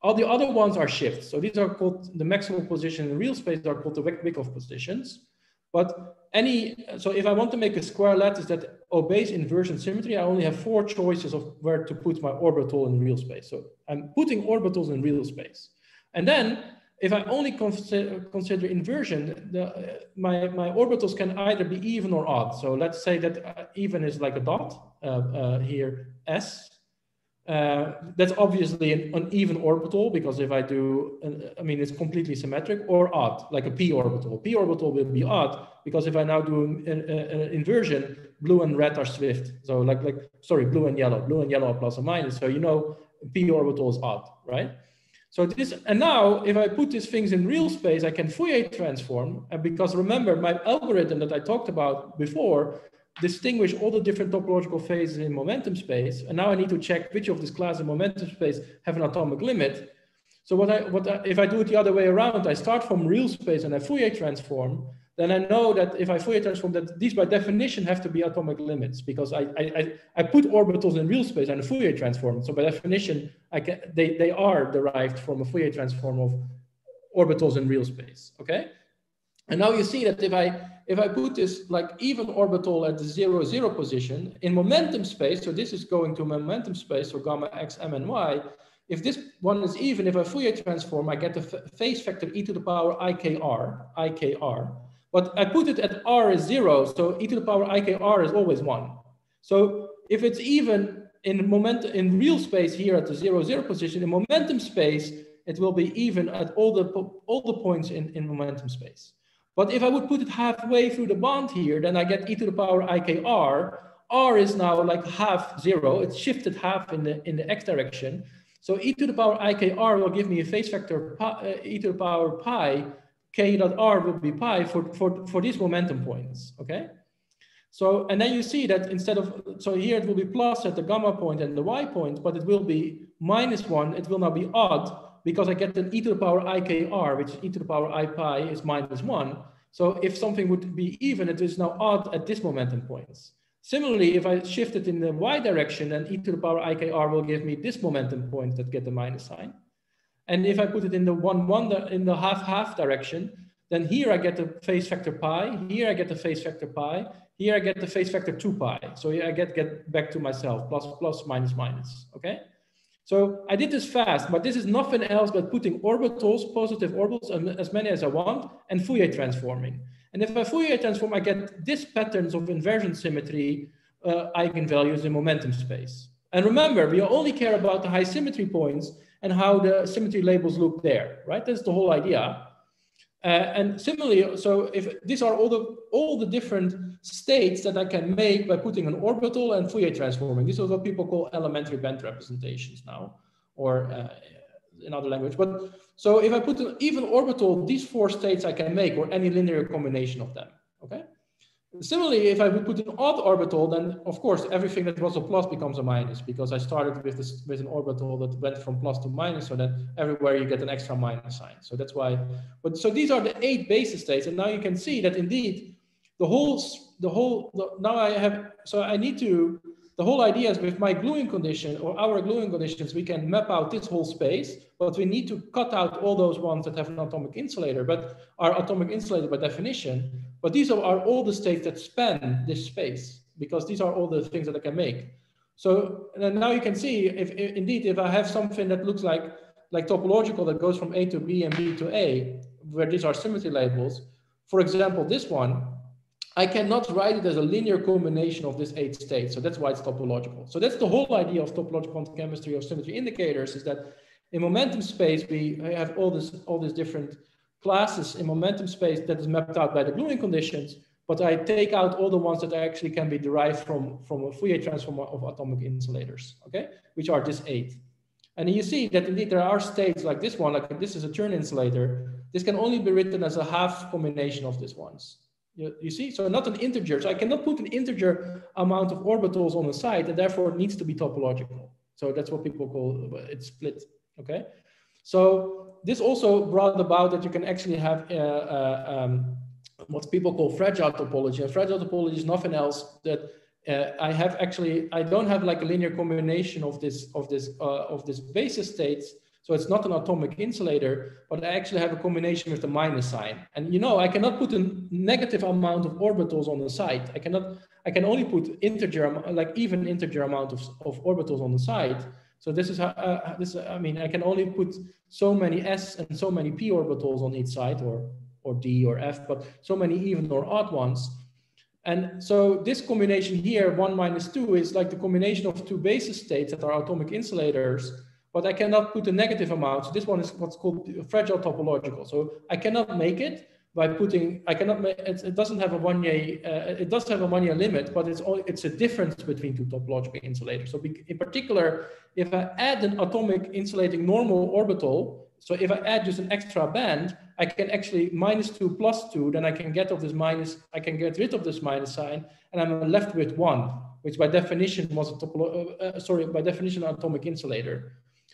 All the other ones are shifts. So these are called the maximal position in real space are called the Wyckoff positions. But any, so if I want to make a square lattice that obeys inversion symmetry, I only have four choices of where to put my orbital in real space. So I'm putting orbitals in real space. And then if I only consider, consider inversion, the, my, my orbitals can either be even or odd. So let's say that uh, even is like a dot uh, uh here, S, uh, that's obviously an uneven orbital because if I do, an, I mean, it's completely symmetric or odd, like a p orbital. P orbital will be odd because if I now do an, an, inversion, blue and red are swift. So like, like, sorry, blue and yellow, blue and yellow are plus or minus. So you know, p orbital is odd, right? So this, and now if I put these things in real space, I can Fourier transform. And because remember my algorithm that I talked about before distinguish all the different topological phases in momentum space. And now I need to check which of these class in momentum space have an atomic limit. So what I, what I, if I do it the other way around, I start from real space and I Fourier transform, then I know that if I Fourier transform that these by definition have to be atomic limits because I, I, I put orbitals in real space and a Fourier transform. So by definition, I can, they, they are derived from a Fourier transform of orbitals in real space, okay? And now you see that if I if I put this like even orbital at the zero zero position in momentum space, so this is going to momentum space, so gamma x, m, and y. If this one is even, if I Fourier transform, I get the phase factor e to the power ikr, ikr. But I put it at r is zero, so e to the power ikr is always one. So if it's even in moment in real space here at the zero zero position, in momentum space, it will be even at all the all the points in, in momentum space. But if I would put it halfway through the bond here, then I get e to the power ikr. r is now like half zero. It's shifted half in the, in the x direction. So e to the power ikr will give me a phase vector pi, uh, e to the power pi, k dot r will be pi for, for, for these momentum points, okay? So, and then you see that instead of, so here it will be plus at the gamma point and the y point, but it will be minus one, it will now be odd because I get an e to the power ikr, which is e to the power i pi is minus one. So if something would be even, it is now odd at this momentum points. Similarly, if I shift it in the y direction, then e to the power ikr will give me this momentum point that get the minus sign. And if I put it in the one one in the half half direction, then here I get the phase factor pi, here I get the phase factor pi, here I get the phase factor 2 pi. So I get get back to myself, plus plus minus minus, okay? So I did this fast, but this is nothing else but putting orbitals, positive orbitals, as many as I want, and Fourier transforming. And if I Fourier transform, I get these patterns of inversion symmetry uh, eigenvalues in momentum space. And remember, we only care about the high symmetry points and how the symmetry labels look there, right? That's the whole idea. Uh, and similarly, so if these are all the all the different states that I can make by putting an orbital and Fourier transforming. These are what people call elementary band representations now, or uh, in other language. But so if I put an even orbital, these four states I can make, or any linear combination of them. Okay. Similarly, if I would put an odd orbital, then of course everything that was a plus becomes a minus because I started with this with an orbital that went from plus to minus, so that everywhere you get an extra minus sign. So that's why. But so these are the eight basis states, and now you can see that indeed the whole the whole the, now I have so I need to the whole idea is with my gluing condition or our gluing conditions, we can map out this whole space, but we need to cut out all those ones that have an atomic insulator, but are atomic insulator by definition. But these are all the states that span this space because these are all the things that I can make. So now you can see if, if indeed, if I have something that looks like, like topological that goes from A to B and B to A, where these are symmetry labels, for example, this one, I cannot write it as a linear combination of this eight states. So that's why it's topological. So that's the whole idea of topological quantum chemistry of symmetry indicators is that in momentum space, we have all this, all these different classes in momentum space that is mapped out by the gluing conditions, but I take out all the ones that actually can be derived from, from a Fourier transform of atomic insulators, okay, which are this eight. And you see that indeed there are states like this one, like this is a Chern insulator. This can only be written as a half combination of these ones. You, you see, so not an integer. So I cannot put an integer amount of orbitals on the side and therefore it needs to be topological. So that's what people call it split, okay? So this also brought about that you can actually have uh, uh, um, what people call fragile topology. And fragile topology is nothing else that uh, I have actually, I don't have like a linear combination of this, of this, uh, of this basis states, so it's not an atomic insulator, but I actually have a combination with the minus sign. And you know, I cannot put a negative amount of orbitals on the side. I cannot, I can only put integer, like even integer amount of, of orbitals on the side. So this is how, uh, this, I mean, I can only put so many S and so many P orbitals on each side or, or D or F, but so many even or odd ones. And so this combination here, one minus two, is like the combination of two basis states that are atomic insulators but I cannot put a negative amount. So this one is what's called fragile topological. So I cannot make it by putting, I cannot make, it, it doesn't have a Wannier, uh, it does have a Wannier limit, but it's all, it's a difference between two topological insulators. So in particular, if I add an atomic insulating normal orbital, so if I add just an extra band, I can actually minus two plus two, then I can get of this minus, I can get rid of this minus sign, and I'm left with one, which by definition was a topolo, uh, uh, sorry, by definition, an atomic insulator.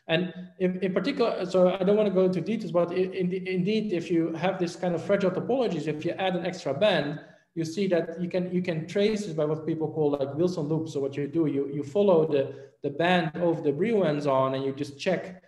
And in, in particular, so I don't want to go into details, but in, in, indeed, if you have this kind of fragile topologies, if you add an extra band, you see that you can you can trace it by what people call like Wilson loops. So what you do, you you follow the the band over the Brillouin zone, and you just check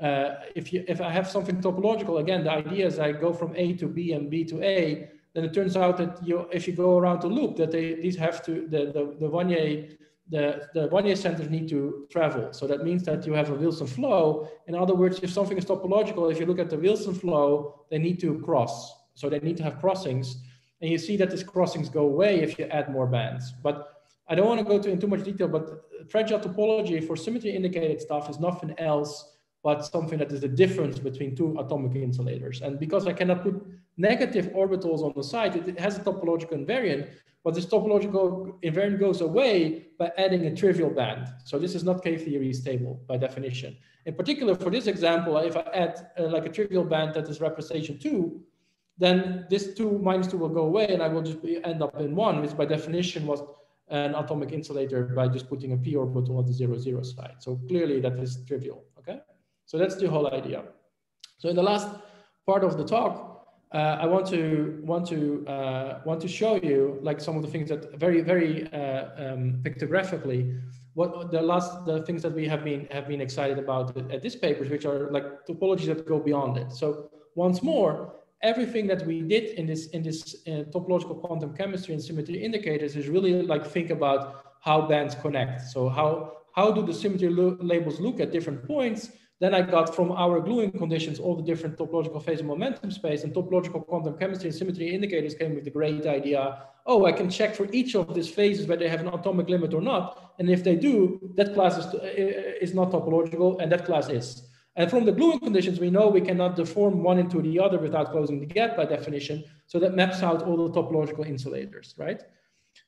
uh, if you if I have something topological. Again, the idea is I go from A to B and B to A. Then it turns out that you if you go around the loop, that they these have to the the the Wannier the, the Wannier centers need to travel. So that means that you have a Wilson flow. In other words, if something is topological, if you look at the Wilson flow, they need to cross. So they need to have crossings. And you see that these crossings go away if you add more bands. But I don't want to go into too much detail, but fragile topology for symmetry indicated stuff is nothing else but something that is the difference between two atomic insulators. And because I cannot put negative orbitals on the side, it has a topological invariant, but this topological invariant goes away by adding a trivial band. So this is not K-theory stable by definition. In particular, for this example, if I add uh, like a trivial band that is representation two, then this two minus two will go away and I will just be, end up in one, which by definition was an atomic insulator by just putting a p orbital on the zero zero side. So clearly that is trivial, okay? So that's the whole idea. So in the last part of the talk, I want to want to uh, want to show you like some of the things that very very uh, um, pictographically what the last the things that we have been have been excited about at this papers which are like topologies that go beyond it. So once more, everything that we did in this in this uh, topological quantum chemistry and symmetry indicators is really like think about how bands connect. So how how do the symmetry labels look at different points then I got from our gluing conditions all the different topological phase and momentum space and topological quantum chemistry and symmetry indicators came with the great idea, oh, I can check for each of these phases whether they have an atomic limit or not. And if they do, that class is, uh, is not topological and that class is. And from the gluing conditions, we know we cannot deform one into the other without closing the gap by definition. So that maps out all the topological insulators, right?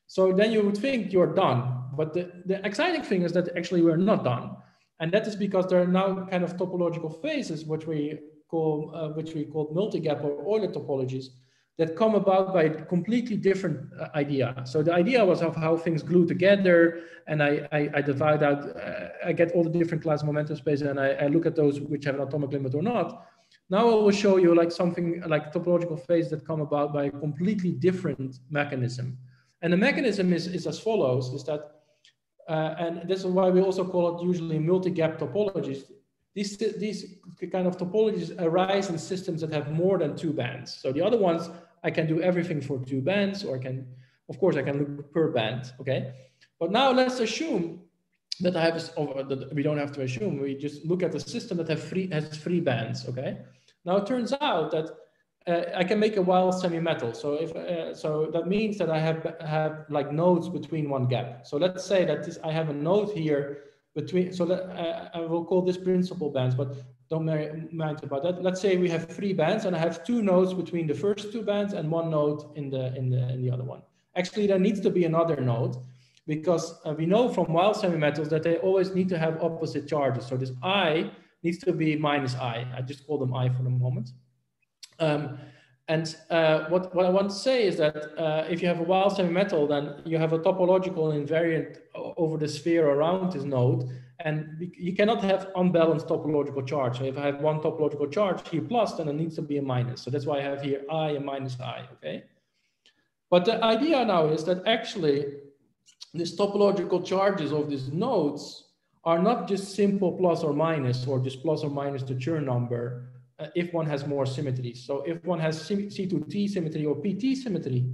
So then you would think you're done. But the, the exciting thing is that actually we're not done and that is because there are now kind of topological phases, which we call, uh, which we call multi-gap or Euler topologies, that come about by completely different uh, idea. So the idea was of how things glue together, and I, I, I divide out, uh, I get all the different class momentum spaces, and I, I, look at those which have an atomic limit or not. Now I will show you like something like topological phase that come about by a completely different mechanism. And the mechanism is, is as follows, is that uh, and this is why we also call it usually multi-gap topologies. These, these kind of topologies arise in systems that have more than two bands. So the other ones, I can do everything for two bands, or I can, of course, I can look per band, okay? But now let's assume that I have, a, that we don't have to assume, we just look at the system that have three, has three bands, okay? Now it turns out that uh, I can make a Weyl semi-metal. So if uh, so, that means that I have have like nodes between one gap. So let's say that this, I have a node here between. So that, uh, I will call this principal bands, but don't mind about that. Let's say we have three bands, and I have two nodes between the first two bands and one node in the in the in the other one. Actually, there needs to be another node because uh, we know from Weyl semi-metals that they always need to have opposite charges. So this I needs to be minus I. I just call them I for the moment. Um, and uh, what, what I want to say is that uh, if you have a Weyl semi-metal, then you have a topological invariant over the sphere around this node, and you cannot have unbalanced topological charge. So if I have one topological charge here plus, then it needs to be a minus. So that's why I have here I and minus I, okay? But the idea now is that actually these topological charges of these nodes are not just simple plus or minus or just plus or minus the Chern number, uh, if one has more symmetries. So if one has C2T symmetry or PT symmetry,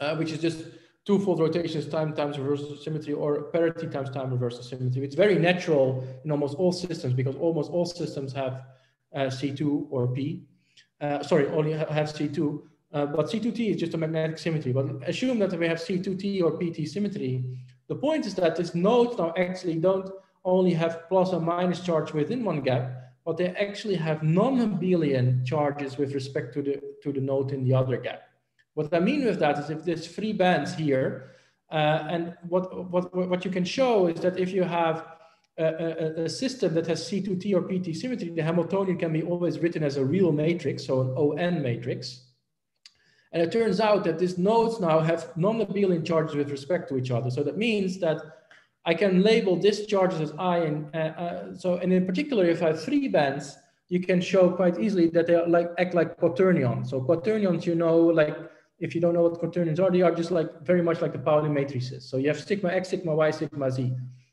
uh, which is just twofold rotations time times reversal symmetry or parity times time reversal symmetry. It's very natural in almost all systems because almost all systems have uh, C2 or P. Uh, sorry, only have C2, uh, but C2T is just a magnetic symmetry. But assume that we have C2T or PT symmetry. The point is that these nodes now actually don't only have plus or minus charge within one gap, but they actually have non-abelian charges with respect to the, to the node in the other gap. What I mean with that is if there's three bands here, uh, and what, what, what you can show is that if you have a, a, a, system that has C2T or PT symmetry, the Hamiltonian can be always written as a real matrix, so an ON matrix. And it turns out that these nodes now have non-abelian charges with respect to each other. So that means that I can label this charges as I and uh, uh, so, and in particular, if I have three bands, you can show quite easily that they like act like quaternions. So quaternions, you know, like if you don't know what quaternions are, they are just like very much like the Pauli matrices. So you have sigma x, sigma y, sigma z.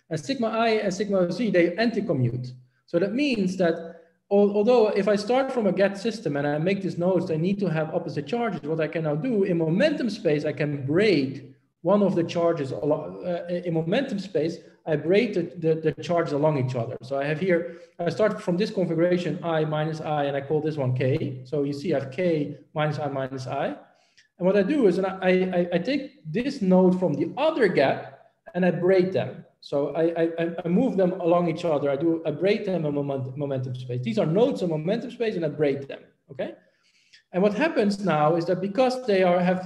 And sigma i and sigma z, they anti-commute. So that means that although if I start from a get system and I make these nodes, they need to have opposite charges. What I can now do in momentum space, I can braid one of the charges uh, in momentum space, I braid the, the, the, charges along each other. So I have here, I start from this configuration I minus I, and I call this one K. So you see I have K minus I minus I. And what I do is I, I, I take this node from the other gap and I braid them. So I, I, I move them along each other. I do I braid them in moment, momentum space. These are nodes in momentum space and I braid them, okay? And what happens now is that because they are have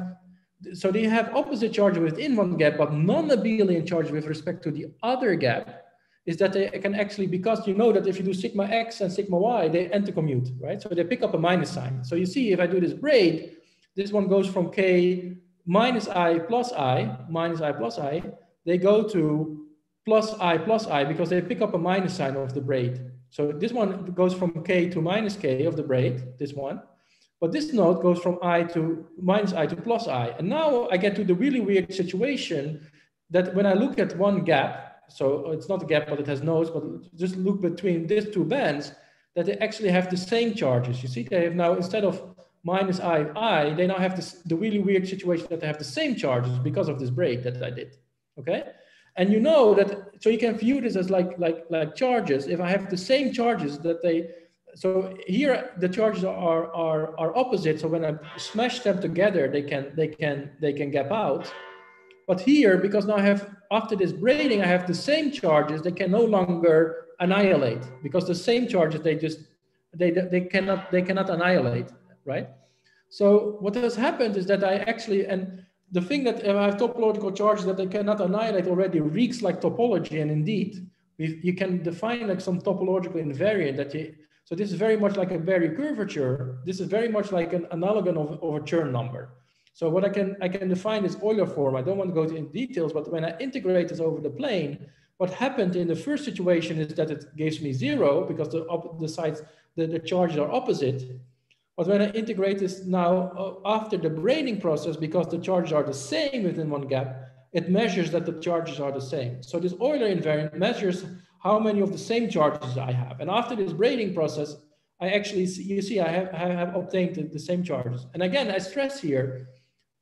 so they have opposite charge within one gap, but non-abelian charge with respect to the other gap is that they can actually, because you know that if you do sigma x and sigma y, they anticommute, right? So they pick up a minus sign. So you see, if I do this braid, this one goes from k minus i plus i, minus i plus i, they go to plus i plus i because they pick up a minus sign of the braid. So this one goes from k to minus k of the braid, this one. But this node goes from i to minus i to plus i. And now I get to the really weird situation that when I look at one gap, so it's not a gap, but it has nodes, but just look between these two bands, that they actually have the same charges. You see, they have now, instead of minus i, i, they now have this, the really weird situation that they have the same charges because of this break that I did, okay? And you know that, so you can view this as like, like, like charges. If I have the same charges that they, so here the charges are, are, are opposite. So when I smash them together, they can, they can, they can gap out. But here, because now I have, after this braiding, I have the same charges, they can no longer annihilate because the same charges, they just, they, they cannot, they cannot annihilate, right? So what has happened is that I actually, and the thing that I have topological charges that they cannot annihilate already reeks like topology. And indeed, you can define like some topological invariant that you, so this is very much like a Berry curvature. This is very much like an analogon of, of a Chern number. So what I can, I can define is Euler form. I don't want to go into details, but when I integrate this over the plane, what happened in the first situation is that it gives me zero because the, the sides, the, the charges are opposite. But when I integrate this now uh, after the braiding process, because the charges are the same within one gap, it measures that the charges are the same. So this Euler invariant measures how many of the same charges I have. And after this braiding process, I actually see, you see, I have, I have obtained the, the same charges. And again, I stress here,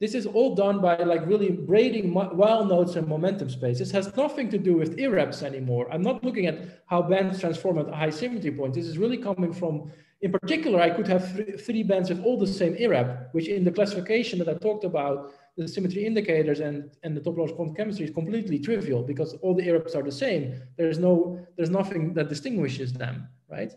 this is all done by like really braiding Weyl nodes and momentum space. This has nothing to do with irreps anymore. I'm not looking at how bands transform at a high symmetry points. This is really coming from, in particular, I could have th three bands with all the same irrep, which in the classification that I talked about, the symmetry indicators and, and the topological chemistry is completely trivial because all the irreps are the same. There's no, there's nothing that distinguishes them, right?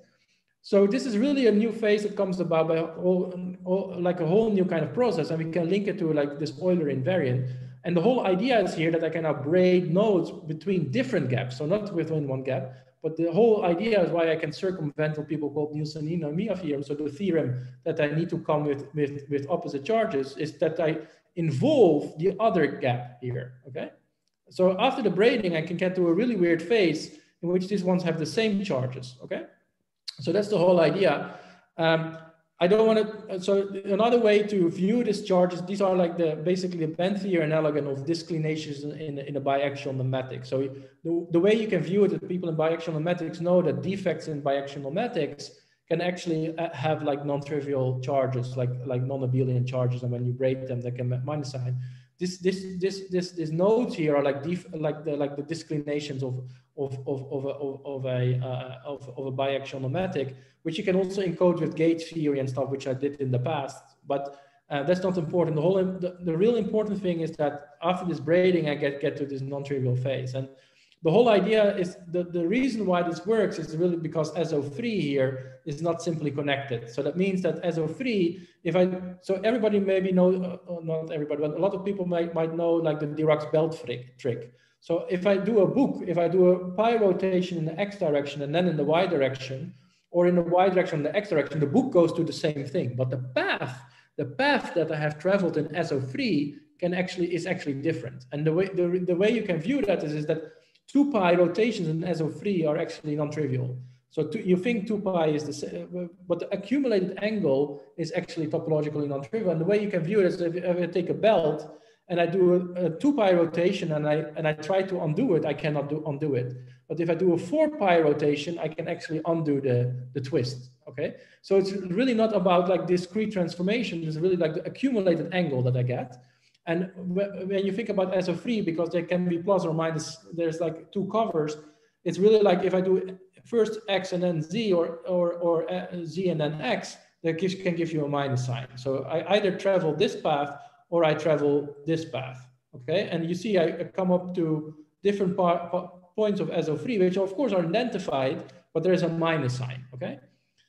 So this is really a new phase that comes about by all, all, like a whole new kind of process, and we can link it to like this Euler invariant. And the whole idea is here that I can now braid nodes between different gaps, so not within one gap, but the whole idea is why I can circumvent what people call Nielsen-Ninomiya theorem. So the theorem that I need to come with, with, with opposite charges is that I involve the other gap here, okay? So after the braiding, I can get to a really weird phase in which these ones have the same charges, okay? So that's the whole idea. Um, I don't want to, so another way to view these charges, these are like the basically the band theory analogon of disclinations in, in a biaxial nematic. So the, the way you can view it, that people in biaxial nematics know that defects in biaxial nematics can actually uh, have like non-trivial charges, like like non-abelian charges, and when you break them, they can minus sign. This this this this this nodes here are like def, like the like the disclinations of of, of, of, a, of, a, uh, of, of a which you can also encode with gauge theory and stuff, which I did in the past. But uh, that's not important. The whole the, the real important thing is that after this braiding, I get get to this non-trivial phase. And the whole idea is the, the reason why this works is really because SO3 here is not simply connected. So that means that SO3, if I, so everybody maybe know, uh, not everybody, but a lot of people might, might know like the Dirac's belt trick. trick. So if I do a book, if I do a pi rotation in the x direction and then in the y direction, or in the y direction and the x direction, the book goes to the same thing. But the path, the path that I have traveled in SO3 can actually is actually different. And the way the, the way you can view that is, is that two pi rotations in SO3 are actually non-trivial. So you think 2 pi is the same, uh, but the accumulated angle is actually topologically non-trivial. And the way you can view it is if, I take a belt and I do a, a, two pi rotation and I and I try to undo it, I cannot do undo it. But if I do a four pi rotation, I can actually undo the, the twist. Okay. So it's really not about like discrete transformation, it's really like the accumulated angle that I get. And when you think about SO3, because there can be plus or minus, there's like two covers. It's really like if I do first X and then Z or, or, or uh, Z and then X, that gives, can give you a minus sign. So I either travel this path or I travel this path, okay? And you see I come up to different points of SO3, which of course are identified, but there's a minus sign, okay?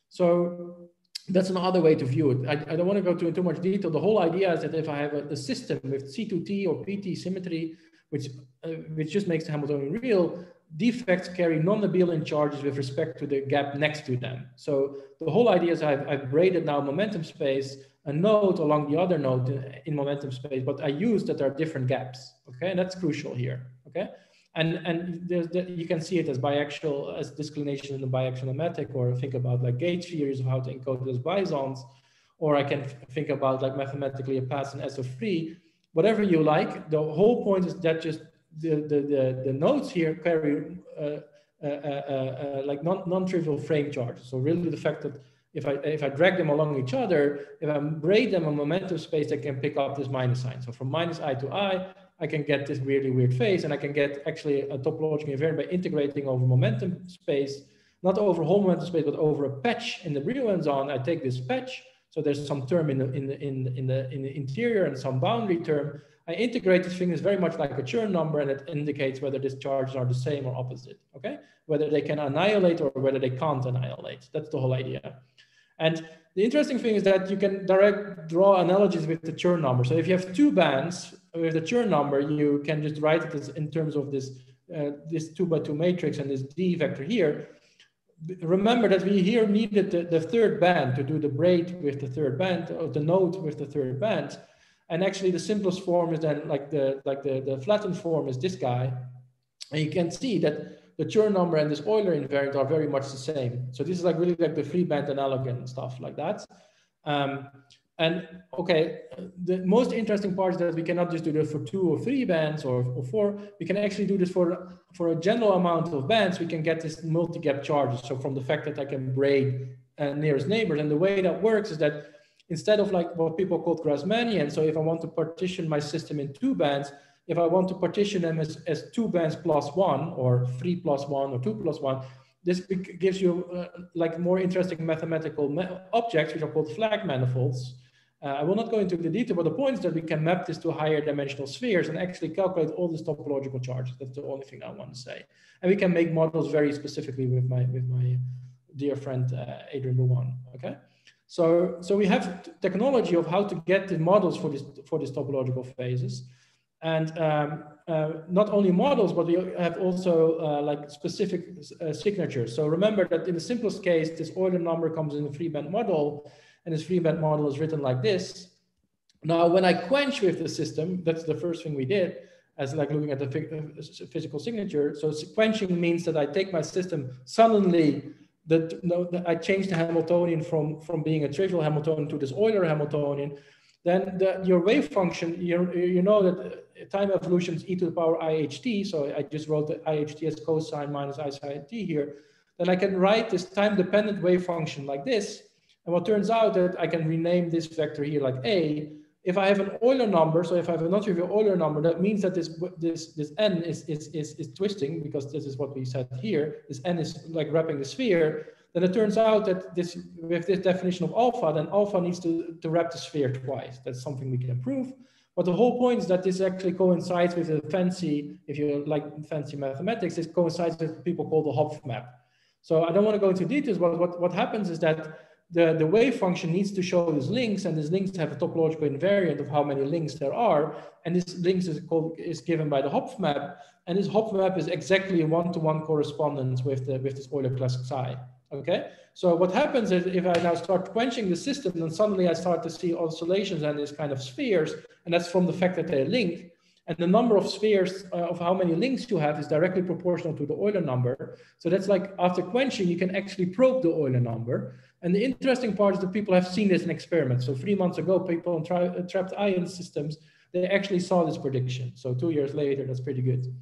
So that's another way to view it. I, I don't want to go into too much detail. The whole idea is that if I have a, a system with C2T or PT symmetry, which, uh, which just makes the Hamiltonian real, defects carry non-abelian charges with respect to the gap next to them. So the whole idea is I've, I've braided now momentum space a node along the other node in momentum space, but I use that there are different gaps. Okay, and that's crucial here. Okay, and and the, you can see it as biaxial as disclination in the biaxial nematic, or think about like gauge theories of how to encode those bosons, or I can think about like mathematically a path in SO3. Whatever you like. The whole point is that just the the the, the nodes here carry uh, uh, uh, uh like non non-trivial frame charges. So really the fact that if I, if I drag them along each other, if I braid them in momentum space, I can pick up this minus sign. So from minus i to i, I can get this weirdly weird phase, and I can get actually a topological invariant by integrating over momentum space, not over whole momentum space, but over a patch in the real Brillouin zone. I take this patch, so there's some term in the, in the, in, the, in the interior and some boundary term. I integrate this thing is very much like a Chern number, and it indicates whether these charges are the same or opposite, okay? Whether they can annihilate or whether they can't annihilate. That's the whole idea. And the interesting thing is that you can direct draw analogies with the Chern number. So if you have two bands with the Chern number, you can just write it as in terms of this uh, this two by two matrix and this D vector here. Remember that we here needed the, the third band to do the braid with the third band or the node with the third band. And actually the simplest form is then like the like the, the flattened form is this guy. And you can see that the Chern number and this Euler invariant are very much the same. So this is like really like the free band analog and stuff like that. Um, and okay, the most interesting part is that we cannot just do this for two or three bands or, or four. We can actually do this for, for a general amount of bands. We can get this multi-gap charges. So from the fact that I can braid uh, nearest neighbors. And the way that works is that instead of like what people call Grassmannian, so if I want to partition my system in two bands, if I want to partition them as, as two bands plus one or three plus one or two plus one, this gives you uh, like more interesting mathematical objects, which are called flag manifolds. Uh, I will not go into the detail, but the point is that we can map this to higher dimensional spheres and actually calculate all these topological charges. That's the only thing I want to say. And we can make models very specifically with my with my dear friend uh, Adrien Bouhon. Okay, so so we have technology of how to get the models for this for these topological phases, and um, uh, not only models, but we have also uh, like specific uh, signatures. So remember that in the simplest case, this Euler number comes in a three band model and this three-band model is written like this. Now, when I quench with the system, that's the first thing we did, as like looking at the uh, physical signature. So quenching means that I take my system suddenly that, no, that I change the Hamiltonian from, from being a trivial Hamiltonian to this Euler Hamiltonian. Then the, your wave function, you, you know that uh, time evolution is e to the power iht. So I just wrote the iht as cosine minus i sine t here. Then I can write this time dependent wave function like this. And what turns out that I can rename this vector here like A. If I have an Euler number, so if I have a non-trivial Euler number, that means that this this this n is, is is is twisting because this is what we said here. This n is like wrapping the sphere. Then it turns out that this with this definition of alpha, then alpha needs to, to wrap the sphere twice. That's something we can prove. But the whole point is that this actually coincides with a fancy, if you like fancy mathematics, this coincides with what people call the Hopf map. So I don't want to go into details, but what, what happens is that the, the wave function needs to show these links and these links have a topological invariant of how many links there are. And this links is called is given by the Hopf map. And this Hopf map is exactly a one-to-one -one correspondence with the with this Euler class psi. Okay. So what happens is if I now start quenching the system, then suddenly I start to see oscillations and these kind of spheres. And that's from the fact that they're linked. And the number of spheres uh, of how many links you have is directly proportional to the Euler number. So that's like after quenching, you can actually probe the Euler number. And the interesting part is that people have seen this in experiments. So three months ago, people on tra trapped ion systems, they actually saw this prediction. So two years later, that's pretty good.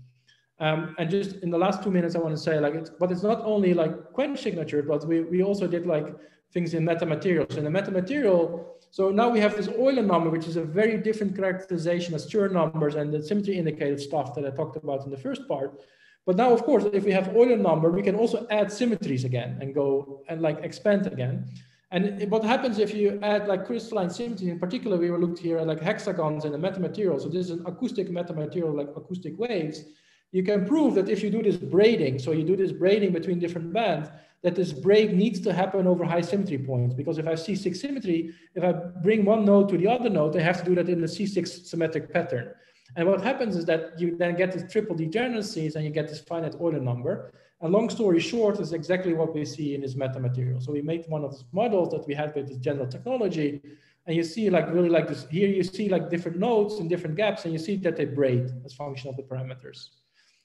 Um, and just in the last two minutes, I want to say like, it's, but it's not only like quench signature, but we, we also did like things in metamaterials. In the metamaterial, so now we have this Euler number, which is a very different characterization as Chern numbers and the symmetry indicated stuff that I talked about in the first part. But now, of course, if we have Euler number, we can also add symmetries again and go and like expand again. And what happens if you add like crystalline symmetry, in particular, we were looked here at like hexagons in a metamaterial. So this is an acoustic metamaterial, like acoustic waves. You can prove that if you do this braiding, so you do this braiding between different bands, that this braid needs to happen over high symmetry points. Because if I have C6 symmetry, if I bring one node to the other node, I have to do that in the C6 symmetric pattern. And what happens is that you then get these triple degeneracies and you get this finite Euler number. And long story short is exactly what we see in this metamaterial. So we made one of these models that we had with this general technology. And you see like really like this, here you see like different nodes and different gaps and you see that they braid as function of the parameters.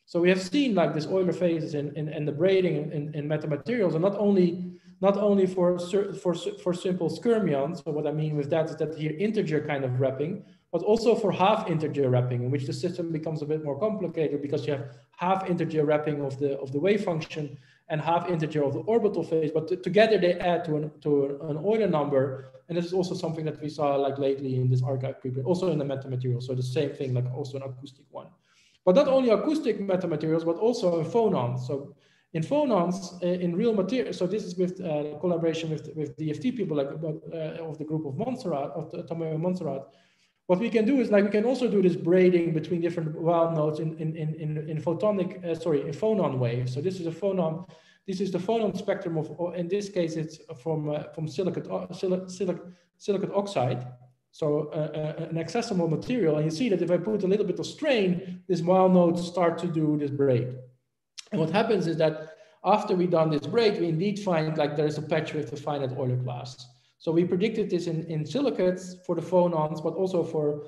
So we have seen like this Euler phases in, in, in the braiding in, in metamaterials, and not only not only for for for simple skyrmions. So what I mean with that is that here integer kind of wrapping, but also for half integer wrapping, in which the system becomes a bit more complicated because you have half integer wrapping of the of the wave function and half integer of the orbital phase, but together they add to an to an Euler number, and this is also something that we saw like lately in this arXiv preprint, also in the metamaterial. So the same thing, like also an acoustic one but not only acoustic metamaterials, but also in phonons. So in phonons, uh, in real material, so this is with uh, collaboration with, with DFT people like uh, of the group of Monserrat, of Tomoyo Monserrat. What we can do is like, we can also do this braiding between different Weyl nodes in, in, in, in, in photonic, uh, sorry, in phonon waves. So this is a phonon, this is the phonon spectrum of, or in this case, it's from, uh, from silicate, uh, silicate, silicate oxide. So uh, uh, an accessible material, and you see that if I put a little bit of strain, these Weyl nodes start to do this braid. And what happens is that after we done this braid, we indeed find like there's a patch with the finite Euler class. So we predicted this in, in silicates for the phonons, but also for,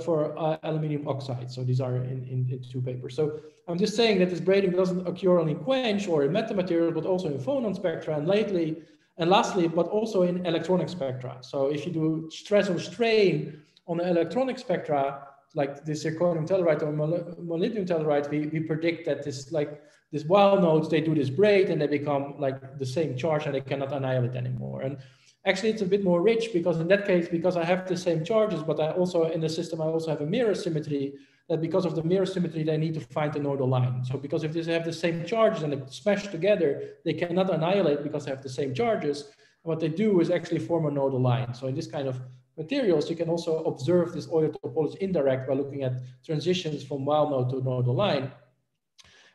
for uh, aluminium oxide. So these are in, in, in, two papers. So I'm just saying that this braiding doesn't occur only in quench or in metamaterials, but also in phonon spectra. And lately, And lastly, but also in electronic spectra. So if you do stress or strain on the electronic spectra, like the zirconium telluride or molybdenum telluride, we, we predict that this like this Weyl nodes, they do this braid and they become like the same charge and they cannot annihilate anymore. And actually it's a bit more rich because in that case, because I have the same charges, but I also in the system, I also have a mirror symmetry that because of the mirror symmetry, they need to find the nodal line. So because if they have the same charges and they smash together, they cannot annihilate because they have the same charges. what they do is actually form a nodal line. So in this kind of materials, you can also observe this Euler topology indirect by looking at transitions from Weyl node to nodal line.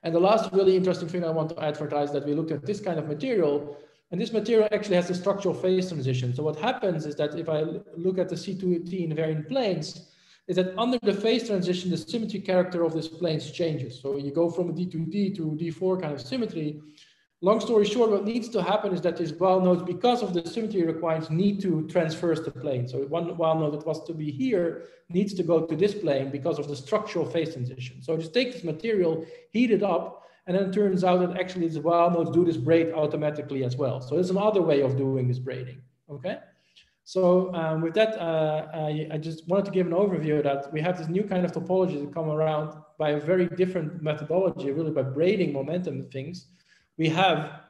And the last really interesting thing I want to advertise that we looked at this kind of material, and this material actually has a structural phase transition. So what happens is that if I look at the C2T invariant planes, is that under the phase transition, the symmetry character of this planes changes. So you go from a D2D to D4 kind of symmetry. Long story short, what needs to happen is that these Weyl nodes, because of the symmetry requirements, need to transverse the plane. So one Weyl node that was to be here needs to go to this plane because of the structural phase transition. So just take this material, heat it up, and then it turns out that actually these Weyl nodes do this braid automatically as well. So there's another way of doing this braiding, okay? So um, with that, uh, I, I, just wanted to give an overview that we have this new kind of topology that come around by a very different methodology, really by braiding momentum things. We have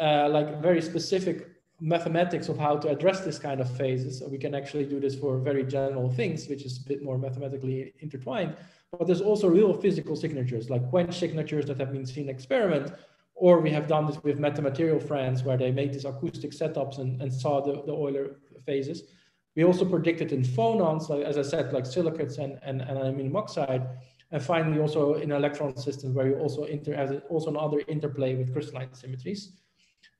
uh, like very specific mathematics of how to address this kind of phases. So we can actually do this for very general things, which is a bit more mathematically intertwined. But there's also real physical signatures like quench signatures that have been seen in experiment, or we have done this with metamaterial friends where they made these acoustic setups and, and saw the, the Euler phases. We also predicted in phonons, like, as I said, like silicates and, and, and aluminum oxide. And finally, also in electron systems where you also inter has also another interplay with crystalline symmetries.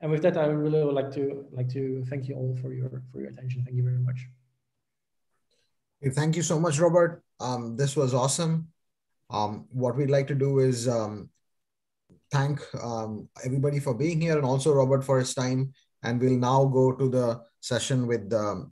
And with that, I really would like to like to thank you all for your for your attention. Thank you very much. Thank you so much, Robert. Um, this was awesome. Um, what we'd like to do is um, thank um, everybody for being here and also Robert for his time. And we'll now go to the session with um,